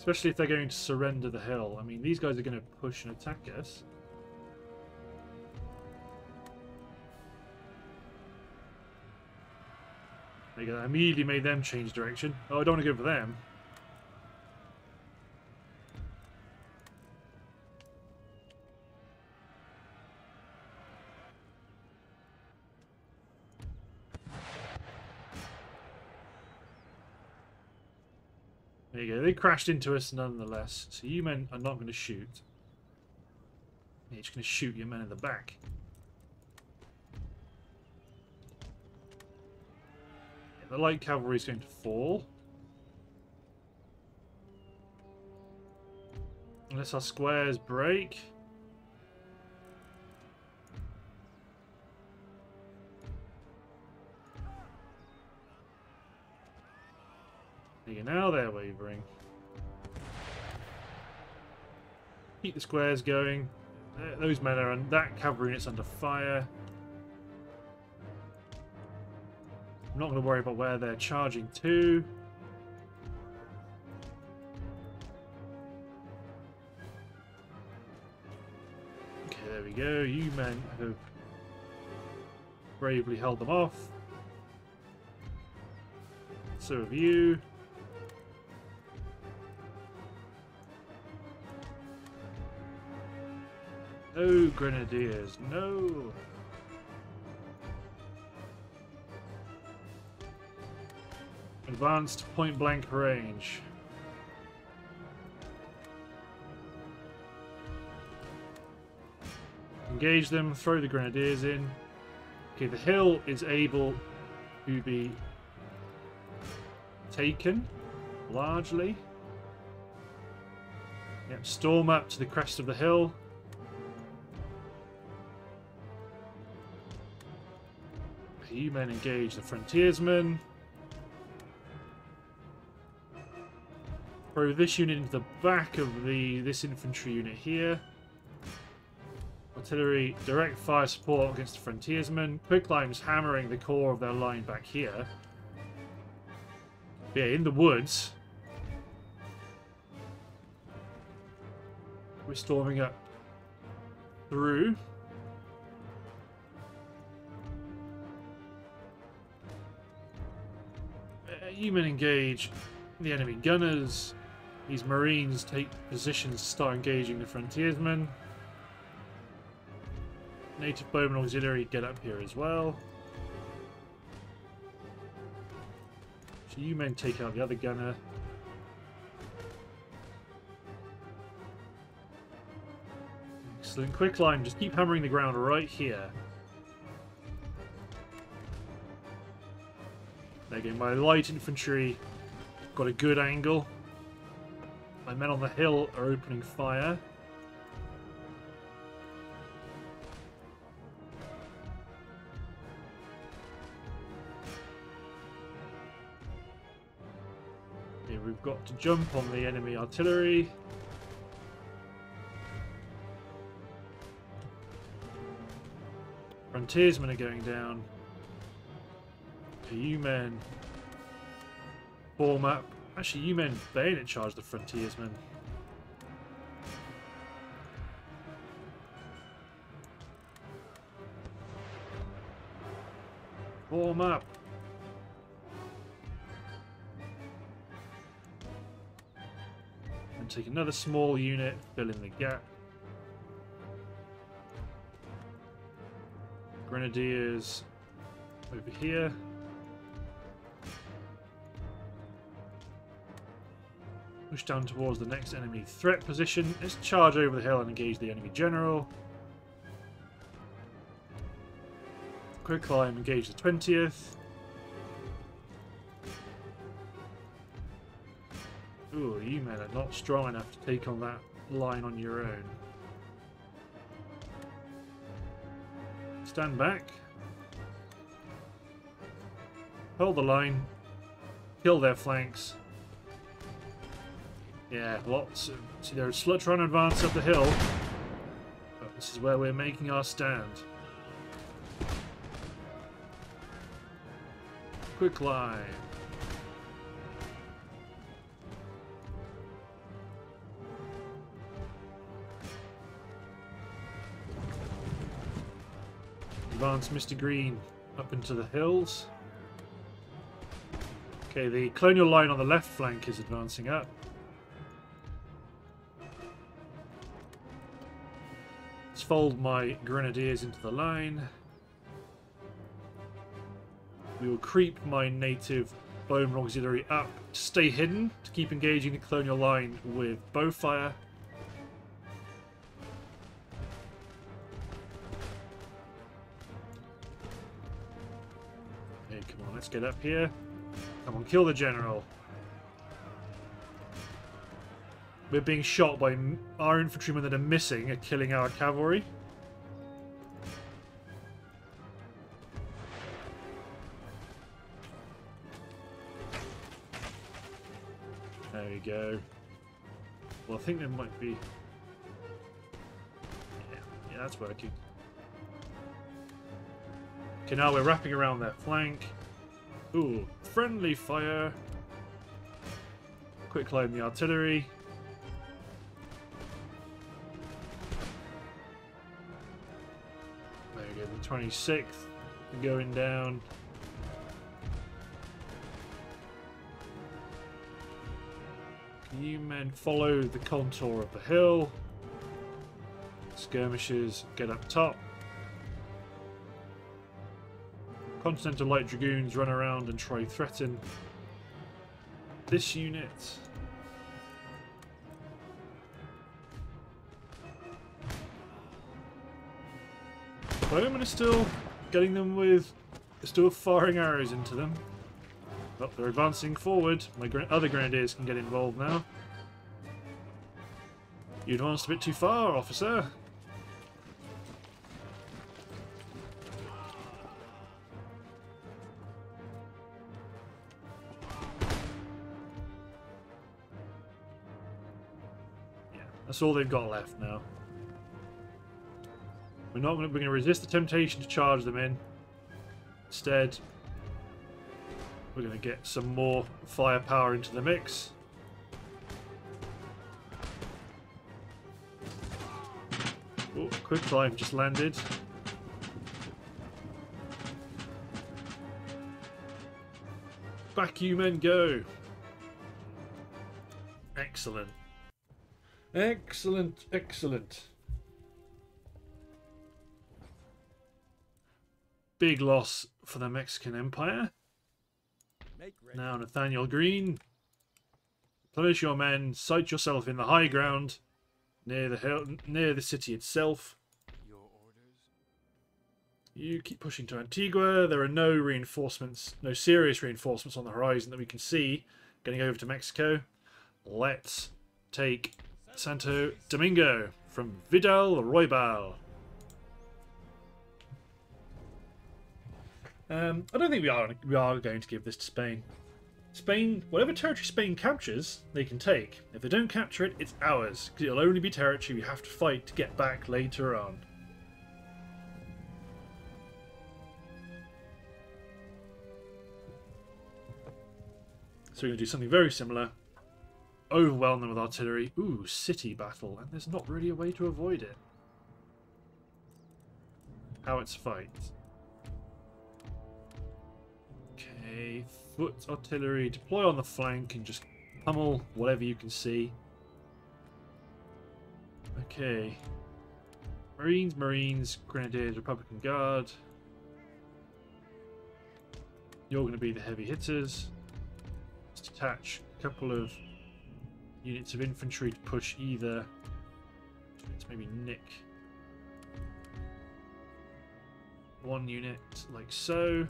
A: Especially if they're going to surrender the hill. I mean, these guys are going to push and attack us. There you go. Immediately made them change direction. Oh, I don't want to go for them. There you go. They crashed into us nonetheless. So you men are not going to shoot. You're just going to shoot your men in the back. The light cavalry is going to fall. Unless our squares break. Okay, now they're wavering. Keep the squares going. Those men are on that cavalry unit's under fire. I'm not going to worry about where they're charging to. Okay, there we go. You men have bravely held them off. So have you. No grenadiers, no. Advanced point blank range. Engage them, throw the grenadiers in. Okay, the hill is able to be taken, largely. Yep, storm up to the crest of the hill. Men engage the frontiersmen. Throw this unit into the back of the this infantry unit here. Artillery, direct fire support against the frontiersmen. Quicklime's hammering the core of their line back here. Yeah, in the woods. We're storming up through. Uh, men engage the enemy gunners. These marines take positions to start engaging the frontiersmen. Native Bowman Auxiliary get up here as well. So you men take out the other gunner. Excellent. Quicklime. Just keep hammering the ground right here. Go. My light infantry got a good angle. My men on the hill are opening fire. Okay, we've got to jump on the enemy artillery. Frontiersmen are going down. Okay, you men form up. Actually, you men bayonet charge the frontiersmen. Form up. And take another small unit, fill in the gap. Grenadiers over here. Push down towards the next enemy threat position. Let's charge over the hill and engage the enemy general. Quicklime, engage the 20th. Ooh, you men are not strong enough to take on that line on your own. Stand back. Hold the line. Kill their flanks. Yeah, lots of... See, there's run advance up the hill. But this is where we're making our stand. Quicklime. Advance Mr. Greene up into the hills. Okay, the colonial line on the left flank is advancing up. Fold my grenadiers into the line. We will creep my native bowman auxiliary up to stay hidden, to keep engaging the colonial line with bow fire. Okay, come on, let's get up here. Come on, kill the general. We're being shot by our infantrymen that are missing are killing our cavalry. There we go. Well, I think there might be... Yeah, yeah, that's working. Okay, now we're wrapping around their flank. Ooh, friendly fire. Quick load the artillery. 26th going down. You men follow the contour of the hill? Skirmishers get up top. Continental Light Dragoons run around and try threaten this unit. Bowman is still getting them with, still firing arrows into them. But they're advancing forward. My gra other grenadiers can get involved now. You advanced a bit too far, officer. Yeah, that's all they've got left now. We're not going to, resist the temptation to charge them in. Instead, we're going to get some more firepower into the mix. Oh, quicklime just landed. Back you men go. Excellent. Excellent, excellent. Big loss for the Mexican Empire. Now, Nathanael Greene, replenish your men, sight yourself in the high ground. near the hill, near the city itself. You keep pushing to Antigua. There are no reinforcements, no serious reinforcements on the horizon that we can see. Getting over to Mexico. Let's take Santo Domingo from Vidal Roybal. Um, I don't think we are we are going to give this to Spain. Spain, whatever territory Spain captures, they can take. If they don't capture it, it's ours, because it'll only be territory we have to fight to get back later on. So we're going to do something very similar. Overwhelm them with artillery. Ooh, city battle, and there's not really a way to avoid it. How it's fight. Foot artillery. Deploy on the flank and just pummel whatever you can see. Okay. Marines, Marines, Grenadiers, Republican Guard. You're going to be the heavy hitters. Just attach a couple of units of infantry to push either. Let's maybe nick one unit like so.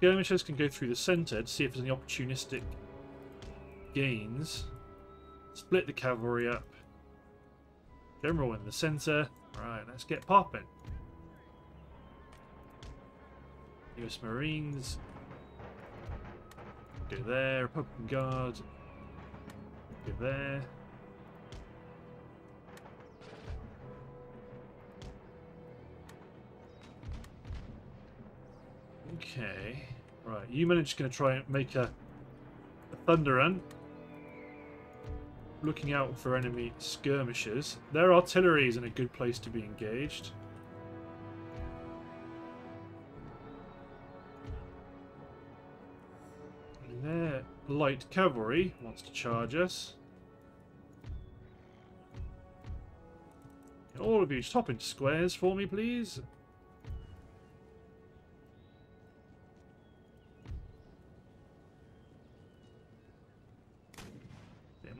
A: Skirmishers can go through the centre to see if there's any opportunistic gains. Split the cavalry up. General in the centre. Right, let's get popping. US Marines. Go there. Republican Guard. Go there. Okay. Right, you men are just going to try and make a, a thunder run. Looking out for enemy skirmishers. Their artillery is in a good place to be engaged. And their light cavalry wants to charge us. All of you stop into squares for me, please?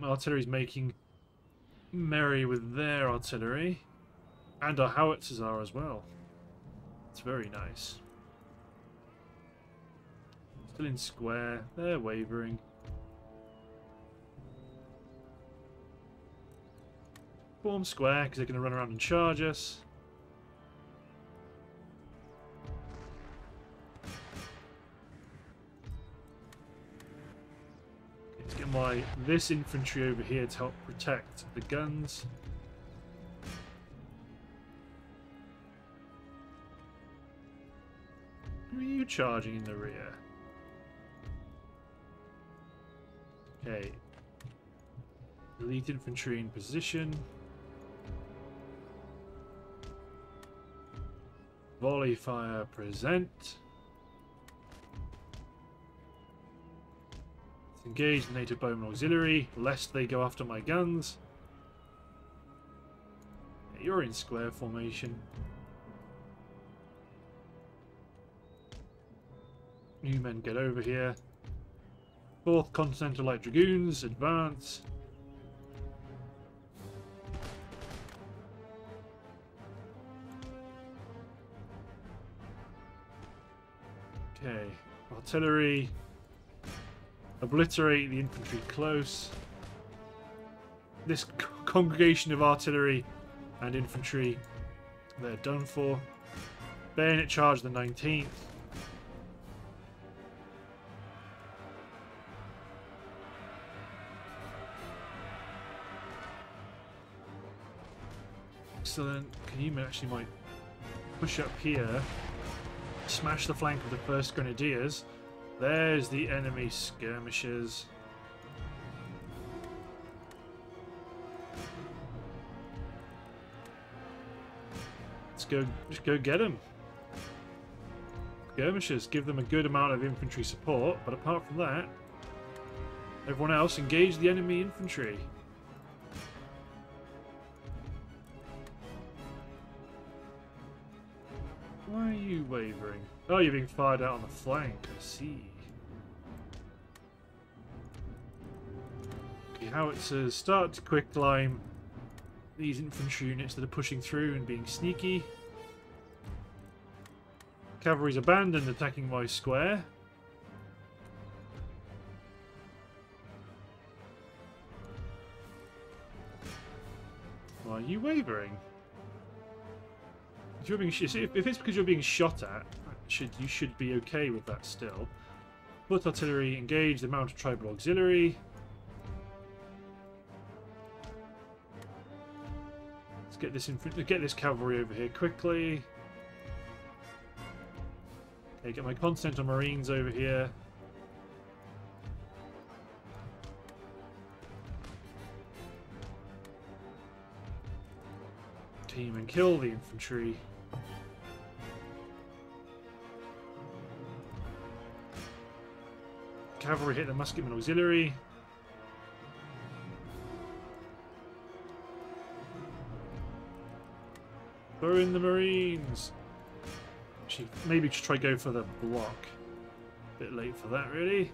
A: Artillery's making merry with their artillery. And our howitzers are as well. It's very nice. Still in square. They're wavering. Form square because they're going to run around and charge us. This infantry over here to help protect the guns. Who are you charging in the rear? Okay. Elite infantry in position. Volley fire present. Engage the native bowman auxiliary, lest they go after my guns. You're in square formation. New men get over here. 4th Continental Light Dragoons, advance. Okay, artillery. Obliterate the infantry close. This congregation of artillery and infantry, they're done for. Bayonet charge the 19th. Excellent. Can you actually might push up here, smash the flank of the first grenadiers. There's the enemy skirmishers. Let's go, just go get them. Skirmishers, give them a good amount of infantry support, but apart from that, everyone else engage the enemy infantry. Why are you wavering? Oh, you're being fired out on the flank. I see. The howitzers start to quicklime these infantry units that are pushing through and being sneaky. Cavalry's abandoned attacking my square. Why are you wavering? If, you're being if if it's because you're being shot at, should you should be okay with that still. Foot artillery engage the mounted tribal auxiliary. Let's get this get this cavalry over here quickly. Okay, get my Continental Marines over here. Team and kill the infantry. Cavalry hit the musketman auxiliary. Throw in the Marines. Actually, maybe just try go for the block. Bit late for that, really.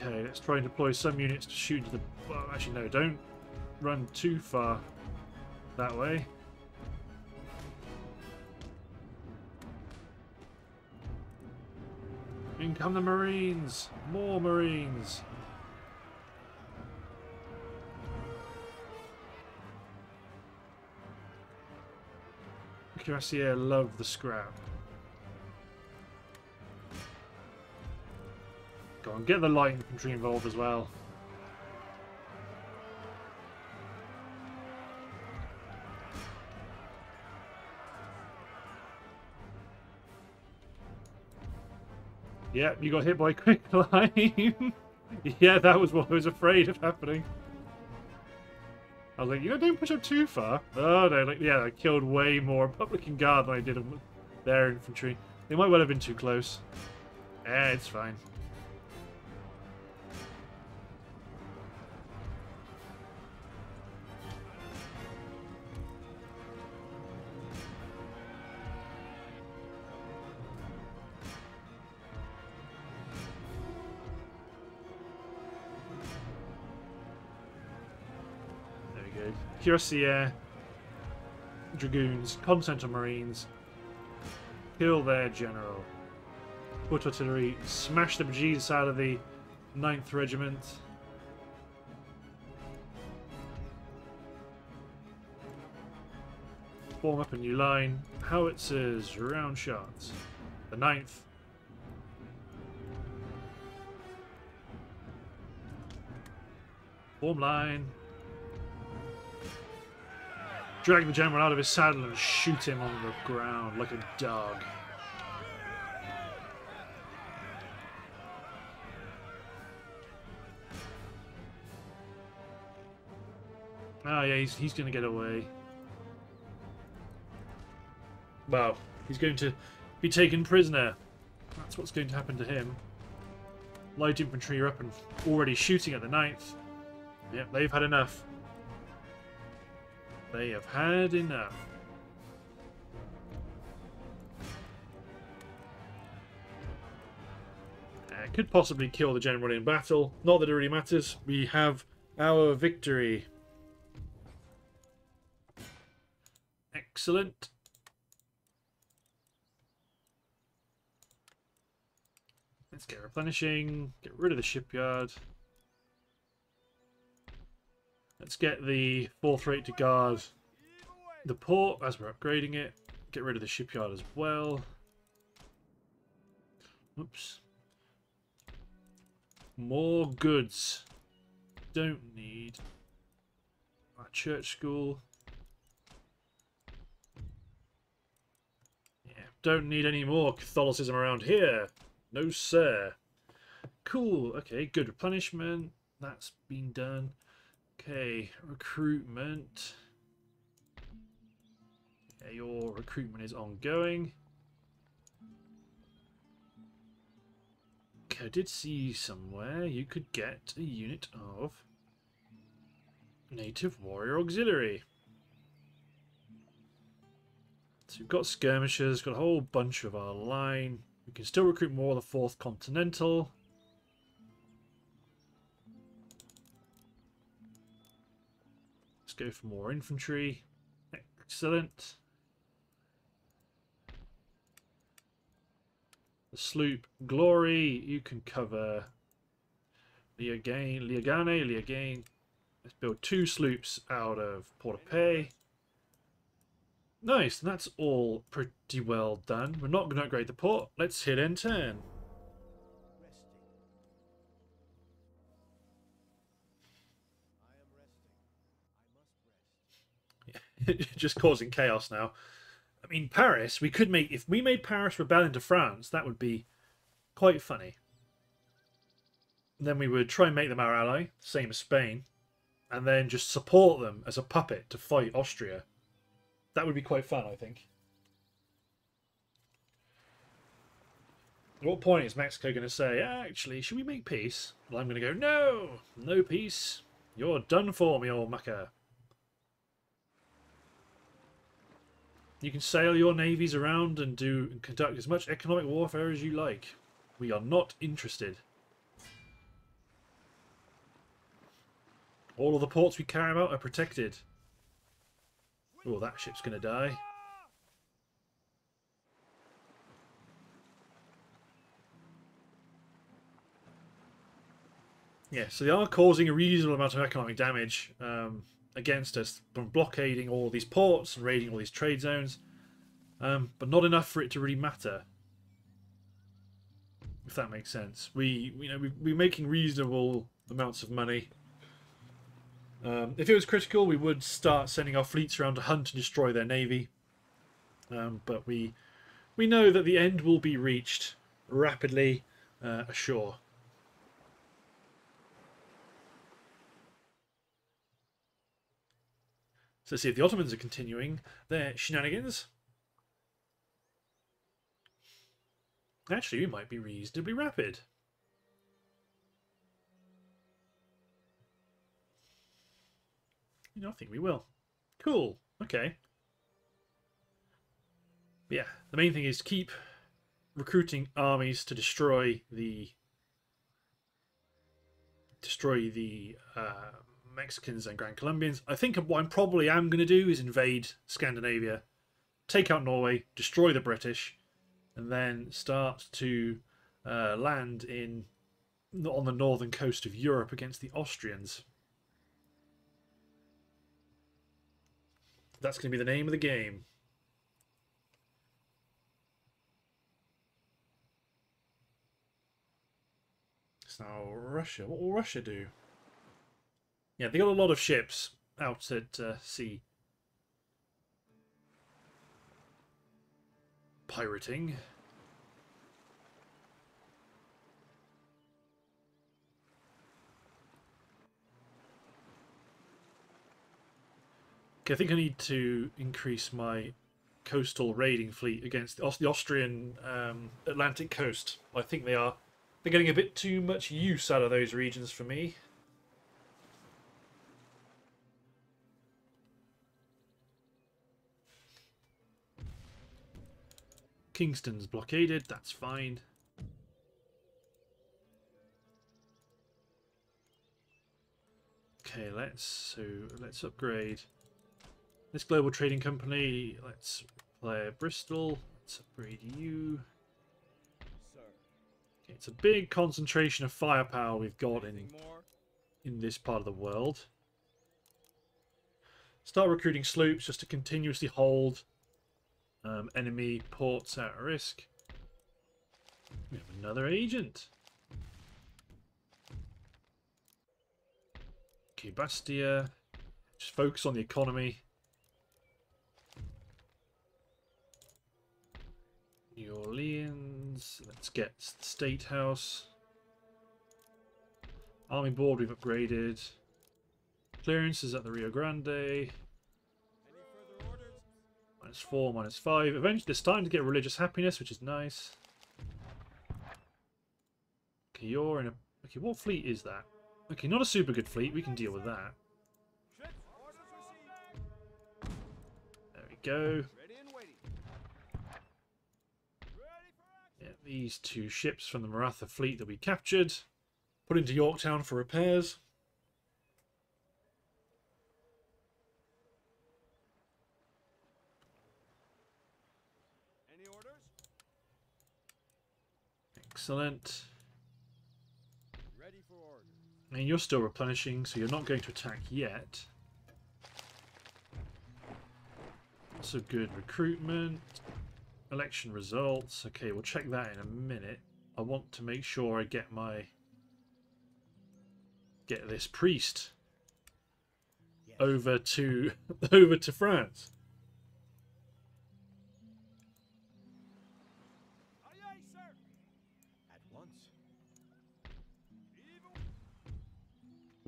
A: Okay, let's try and deploy some units to shoot the... Well, actually, no, don't run too far that way. In come the Marines! More Marines! Cuirassier love the scrap. Go on, get the light infantry involved as well. Yeah, you got hit by quick line. yeah, that was what I was afraid of happening. I was like, you don't push up too far. Oh no, like yeah, I killed way more Republican Guard than I did their infantry. They might well have been too close. Eh, it's fine. Cuirassier, Dragoons, Continental Marines, kill their general. Foot artillery, smash the bejesus out of the 9th Regiment. Form up a new line. Howitzers, round shots. The 9th. Form line. Drag the general out of his saddle and shoot him on the ground like a dog. Oh yeah, he's, he's going to get away. Well, he's going to be taken prisoner. That's what's going to happen to him. Light infantry are up and already shooting at the ninth. Yep, they've had enough. They have had enough. Uh, could possibly kill the general in battle. Not that it really matters. We have our victory. Excellent. Let's get replenishing. Get rid of the shipyard. Let's get the fourth rate to guard the port as we're upgrading it. Get rid of the shipyard as well. Oops. More goods. Don't need a church school. Yeah, don't need any more Catholicism around here. No, sir. Cool. Okay, good replenishment. That's been done. Okay, recruitment. Yeah, your recruitment is ongoing. Okay, I did see somewhere you could get a unit of Native Warrior Auxiliary. So we've got skirmishers, got a whole bunch of our line. We can still recruit more of the 4th Continental. Go for more infantry. Excellent. The sloop Glory, you can cover Liagane, Liagane, Liagane. Let's build two sloops out of Port-au-Pay. Nice, and that's all pretty well done. We're not going to upgrade the port. Let's hit N10.
D: Resting.
A: Just causing chaos now. I mean, Paris, we could make... If we made Paris rebel into France, that would be quite funny. Then we would try and make them our ally, same as Spain, and then just support them as a puppet to fight Austria. That would be quite fun, I think. At what point is Mexico going to say, actually, should we make peace? And I'm going to go, no, no peace. You're done for me, old mucker. You can sail your navies around and do and conduct as much economic warfare as you like. We are not interested. All of the ports we care about are protected. Oh, that ship's going to die. Yeah, so they are causing a reasonable amount of economic damage um, against us from blockading all these ports and raiding all these trade zones, um, but not enough for it to really matter. If that makes sense, we you know we, we're making reasonable amounts of money. Um, if it was critical, we would start sending our fleets around to hunt and destroy their navy. Um, but we we know that the end will be reached rapidly uh, ashore. So see if the Ottomans are continuing their shenanigans. Actually, we might be reasonably rapid. You know, I think we will. Cool. Okay. But yeah, the main thing is keep recruiting armies to destroy the destroy the uh, Mexicans and Grand Colombians. I think what I'm probably am going to do is invade Scandinavia, take out Norway, destroy the British, and then start to uh, land in on the northern coast of Europe against the Austrians. That's going to be the name of the game. Now Russia. What will Russia do? Yeah, they got a lot of ships out at uh, sea. Pirating. Okay, I think I need to increase my coastal raiding fleet against the Aus- the Austrian um, Atlantic coast. I think they are they're getting a bit too much use out of those regions for me. Kingston's blockaded, that's fine. Okay, let's so let's upgrade this global trading company. Let's play Bristol. Let's upgrade you. Okay, it's a big concentration of firepower we've got in in this part of the world. Start recruiting sloops just to continuously hold um, enemy ports at risk. We have another agent. Okay, Bastia. Just focus on the economy. New Orleans. Let's get the State House. Army Board we've upgraded. Clearances at the Rio Grande. Minus four, minus five. Eventually, it's time to get religious happiness, which is nice. Okay, you're in a. Okay, what fleet is that? Okay, not a super good fleet. We can deal with that. There we go. Yeah, these two ships from the Maratha fleet that we captured, put into Yorktown for repairs.
D: Any orders?
A: Excellent.
D: Ready for orders.
A: And you're still replenishing, so you're not going to attack yet. So good recruitment. Election results. Okay, we'll check that in a minute. I want to make sure I get my... Get this priest over to over to France.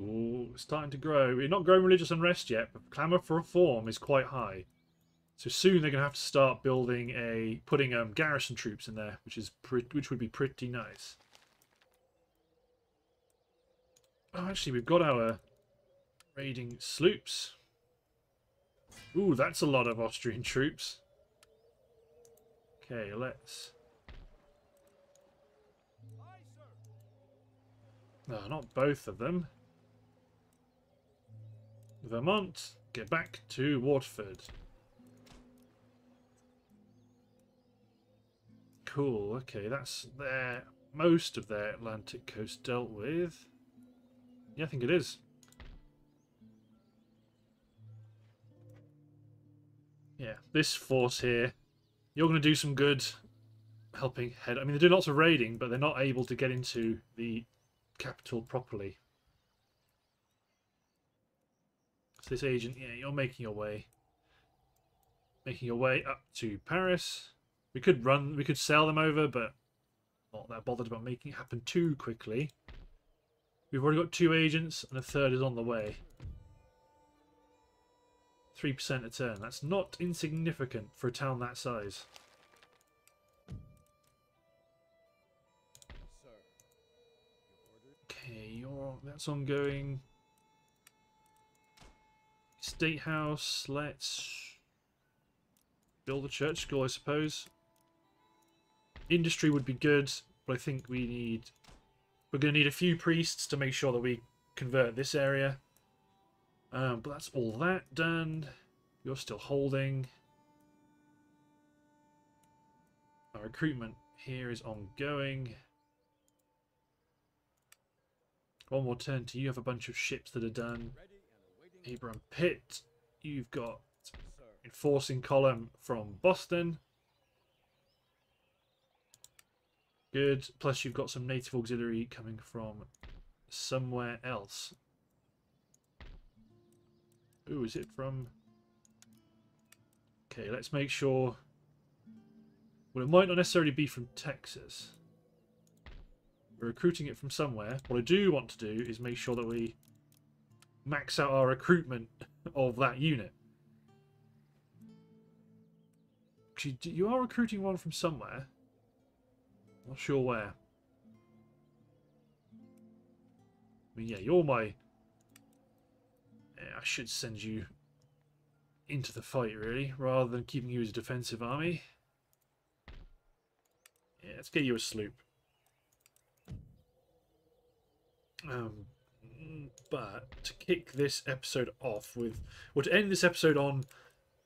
A: Ooh, starting to grow. We're not growing religious unrest yet, but clamour for reform is quite high. So soon they're going to have to start building a putting um, garrison troops in there, which is which would be pretty nice. Oh, actually, we've got our raiding sloops. Ooh, that's a lot of Austrian troops. Okay, let's. No, not both of them. Vermont, get back to Waterford. Cool, okay, that's their most of their Atlantic coast dealt with. Yeah, I think it is. Yeah, this force here, you're going to do some good helping head. I mean, they do lots of raiding, but they're not able to get into the capital properly. So this agent, yeah, you're making your way. Making your way up to Paris. We could run, we could sell them over, but not that bothered about making it happen too quickly. We've already got two agents, and a third is on the way. 3% a turn. That's not insignificant for a town that size. Okay, you're, that's ongoing. State House, let's build a church school, I suppose. Industry would be good, but I think we need... We're going to need a few priests to make sure that we convert this area. Um, but that's all that done. You're still holding. Our recruitment here is ongoing. One more turn to you. Have a bunch of ships that are done.
D: Ready
A: Abraham Pitt. You've got enforcing column from Boston. Good. Plus you've got some native auxiliary coming from somewhere else. Ooh, is it from... Okay, let's make sure... Well, it might not necessarily be from Texas. We're recruiting it from somewhere. What I do want to do is make sure that we max out our recruitment of that unit. Actually, you are recruiting one from somewhere. Not sure where. I mean, yeah, you're my... Yeah, I should send you into the fight, really, rather than keeping you as a defensive army. Yeah, let's get you a sloop. Um, but to kick this episode off with, or to end this episode on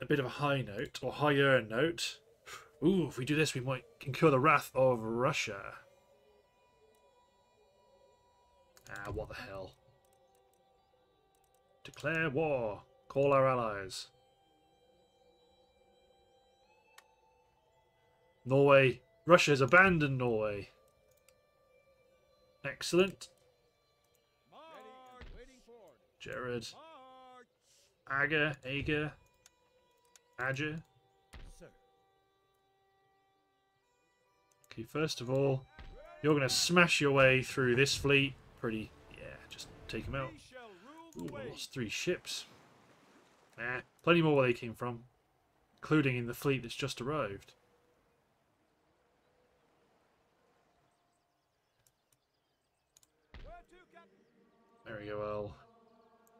A: a bit of a high note or higher note. Ooh, if we do this, we might incur the wrath of Russia. Ah, what the hell? Declare war. Call our allies. Norway. Russia has abandoned Norway. Excellent. Jared. Aga, Aga, Aja. Okay, first of all, you're going to smash your way through this fleet. Pretty, yeah, just take them out. Ooh, lost three ships. Nah, plenty more where they came from, including in the fleet that's just arrived. There we go, I'll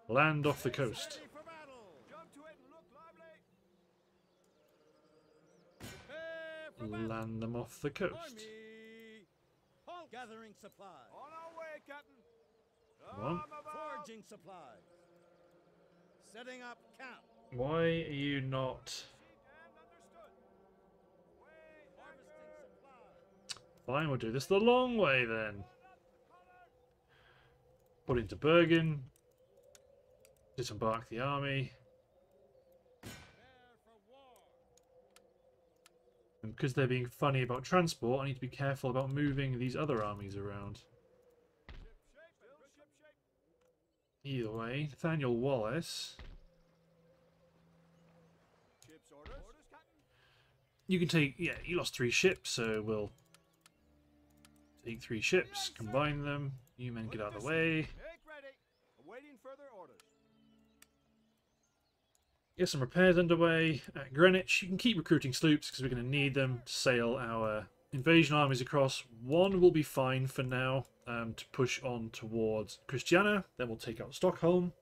A: land off the coast.
D: Ready for battle. Jump to it and look lively. Prepare
A: land them off the coast.
C: Army! Halt! Gathering supplies.
D: On our way, Captain.
A: Come on.
C: Foraging supplies. Setting up camp.
A: Why are you not...
D: And understood. Away,
C: Harvesting supplies.
A: Fine, we'll do this the long way then. Put into Bergen. Disembark the army. And because they're being funny about transport, I need to be careful about moving these other armies around. Either way, Nathaniel Wallace. You can take... Yeah, you lost three ships, so we'll... Take three ships, combine them. You men get out of the way. Get some repairs underway at Greenwich. You can keep recruiting sloops because we're going to need them to sail our invasion armies across. One will be fine for now um, to push on towards Christiania. Then we'll take out Stockholm.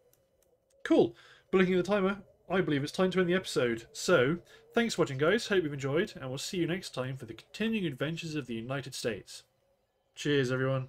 A: Cool. Looking at the timer, I believe it's time to end the episode. So, thanks for watching, guys. Hope you've enjoyed, and we'll see you next time for the continuing adventures of the United States. Cheers, everyone.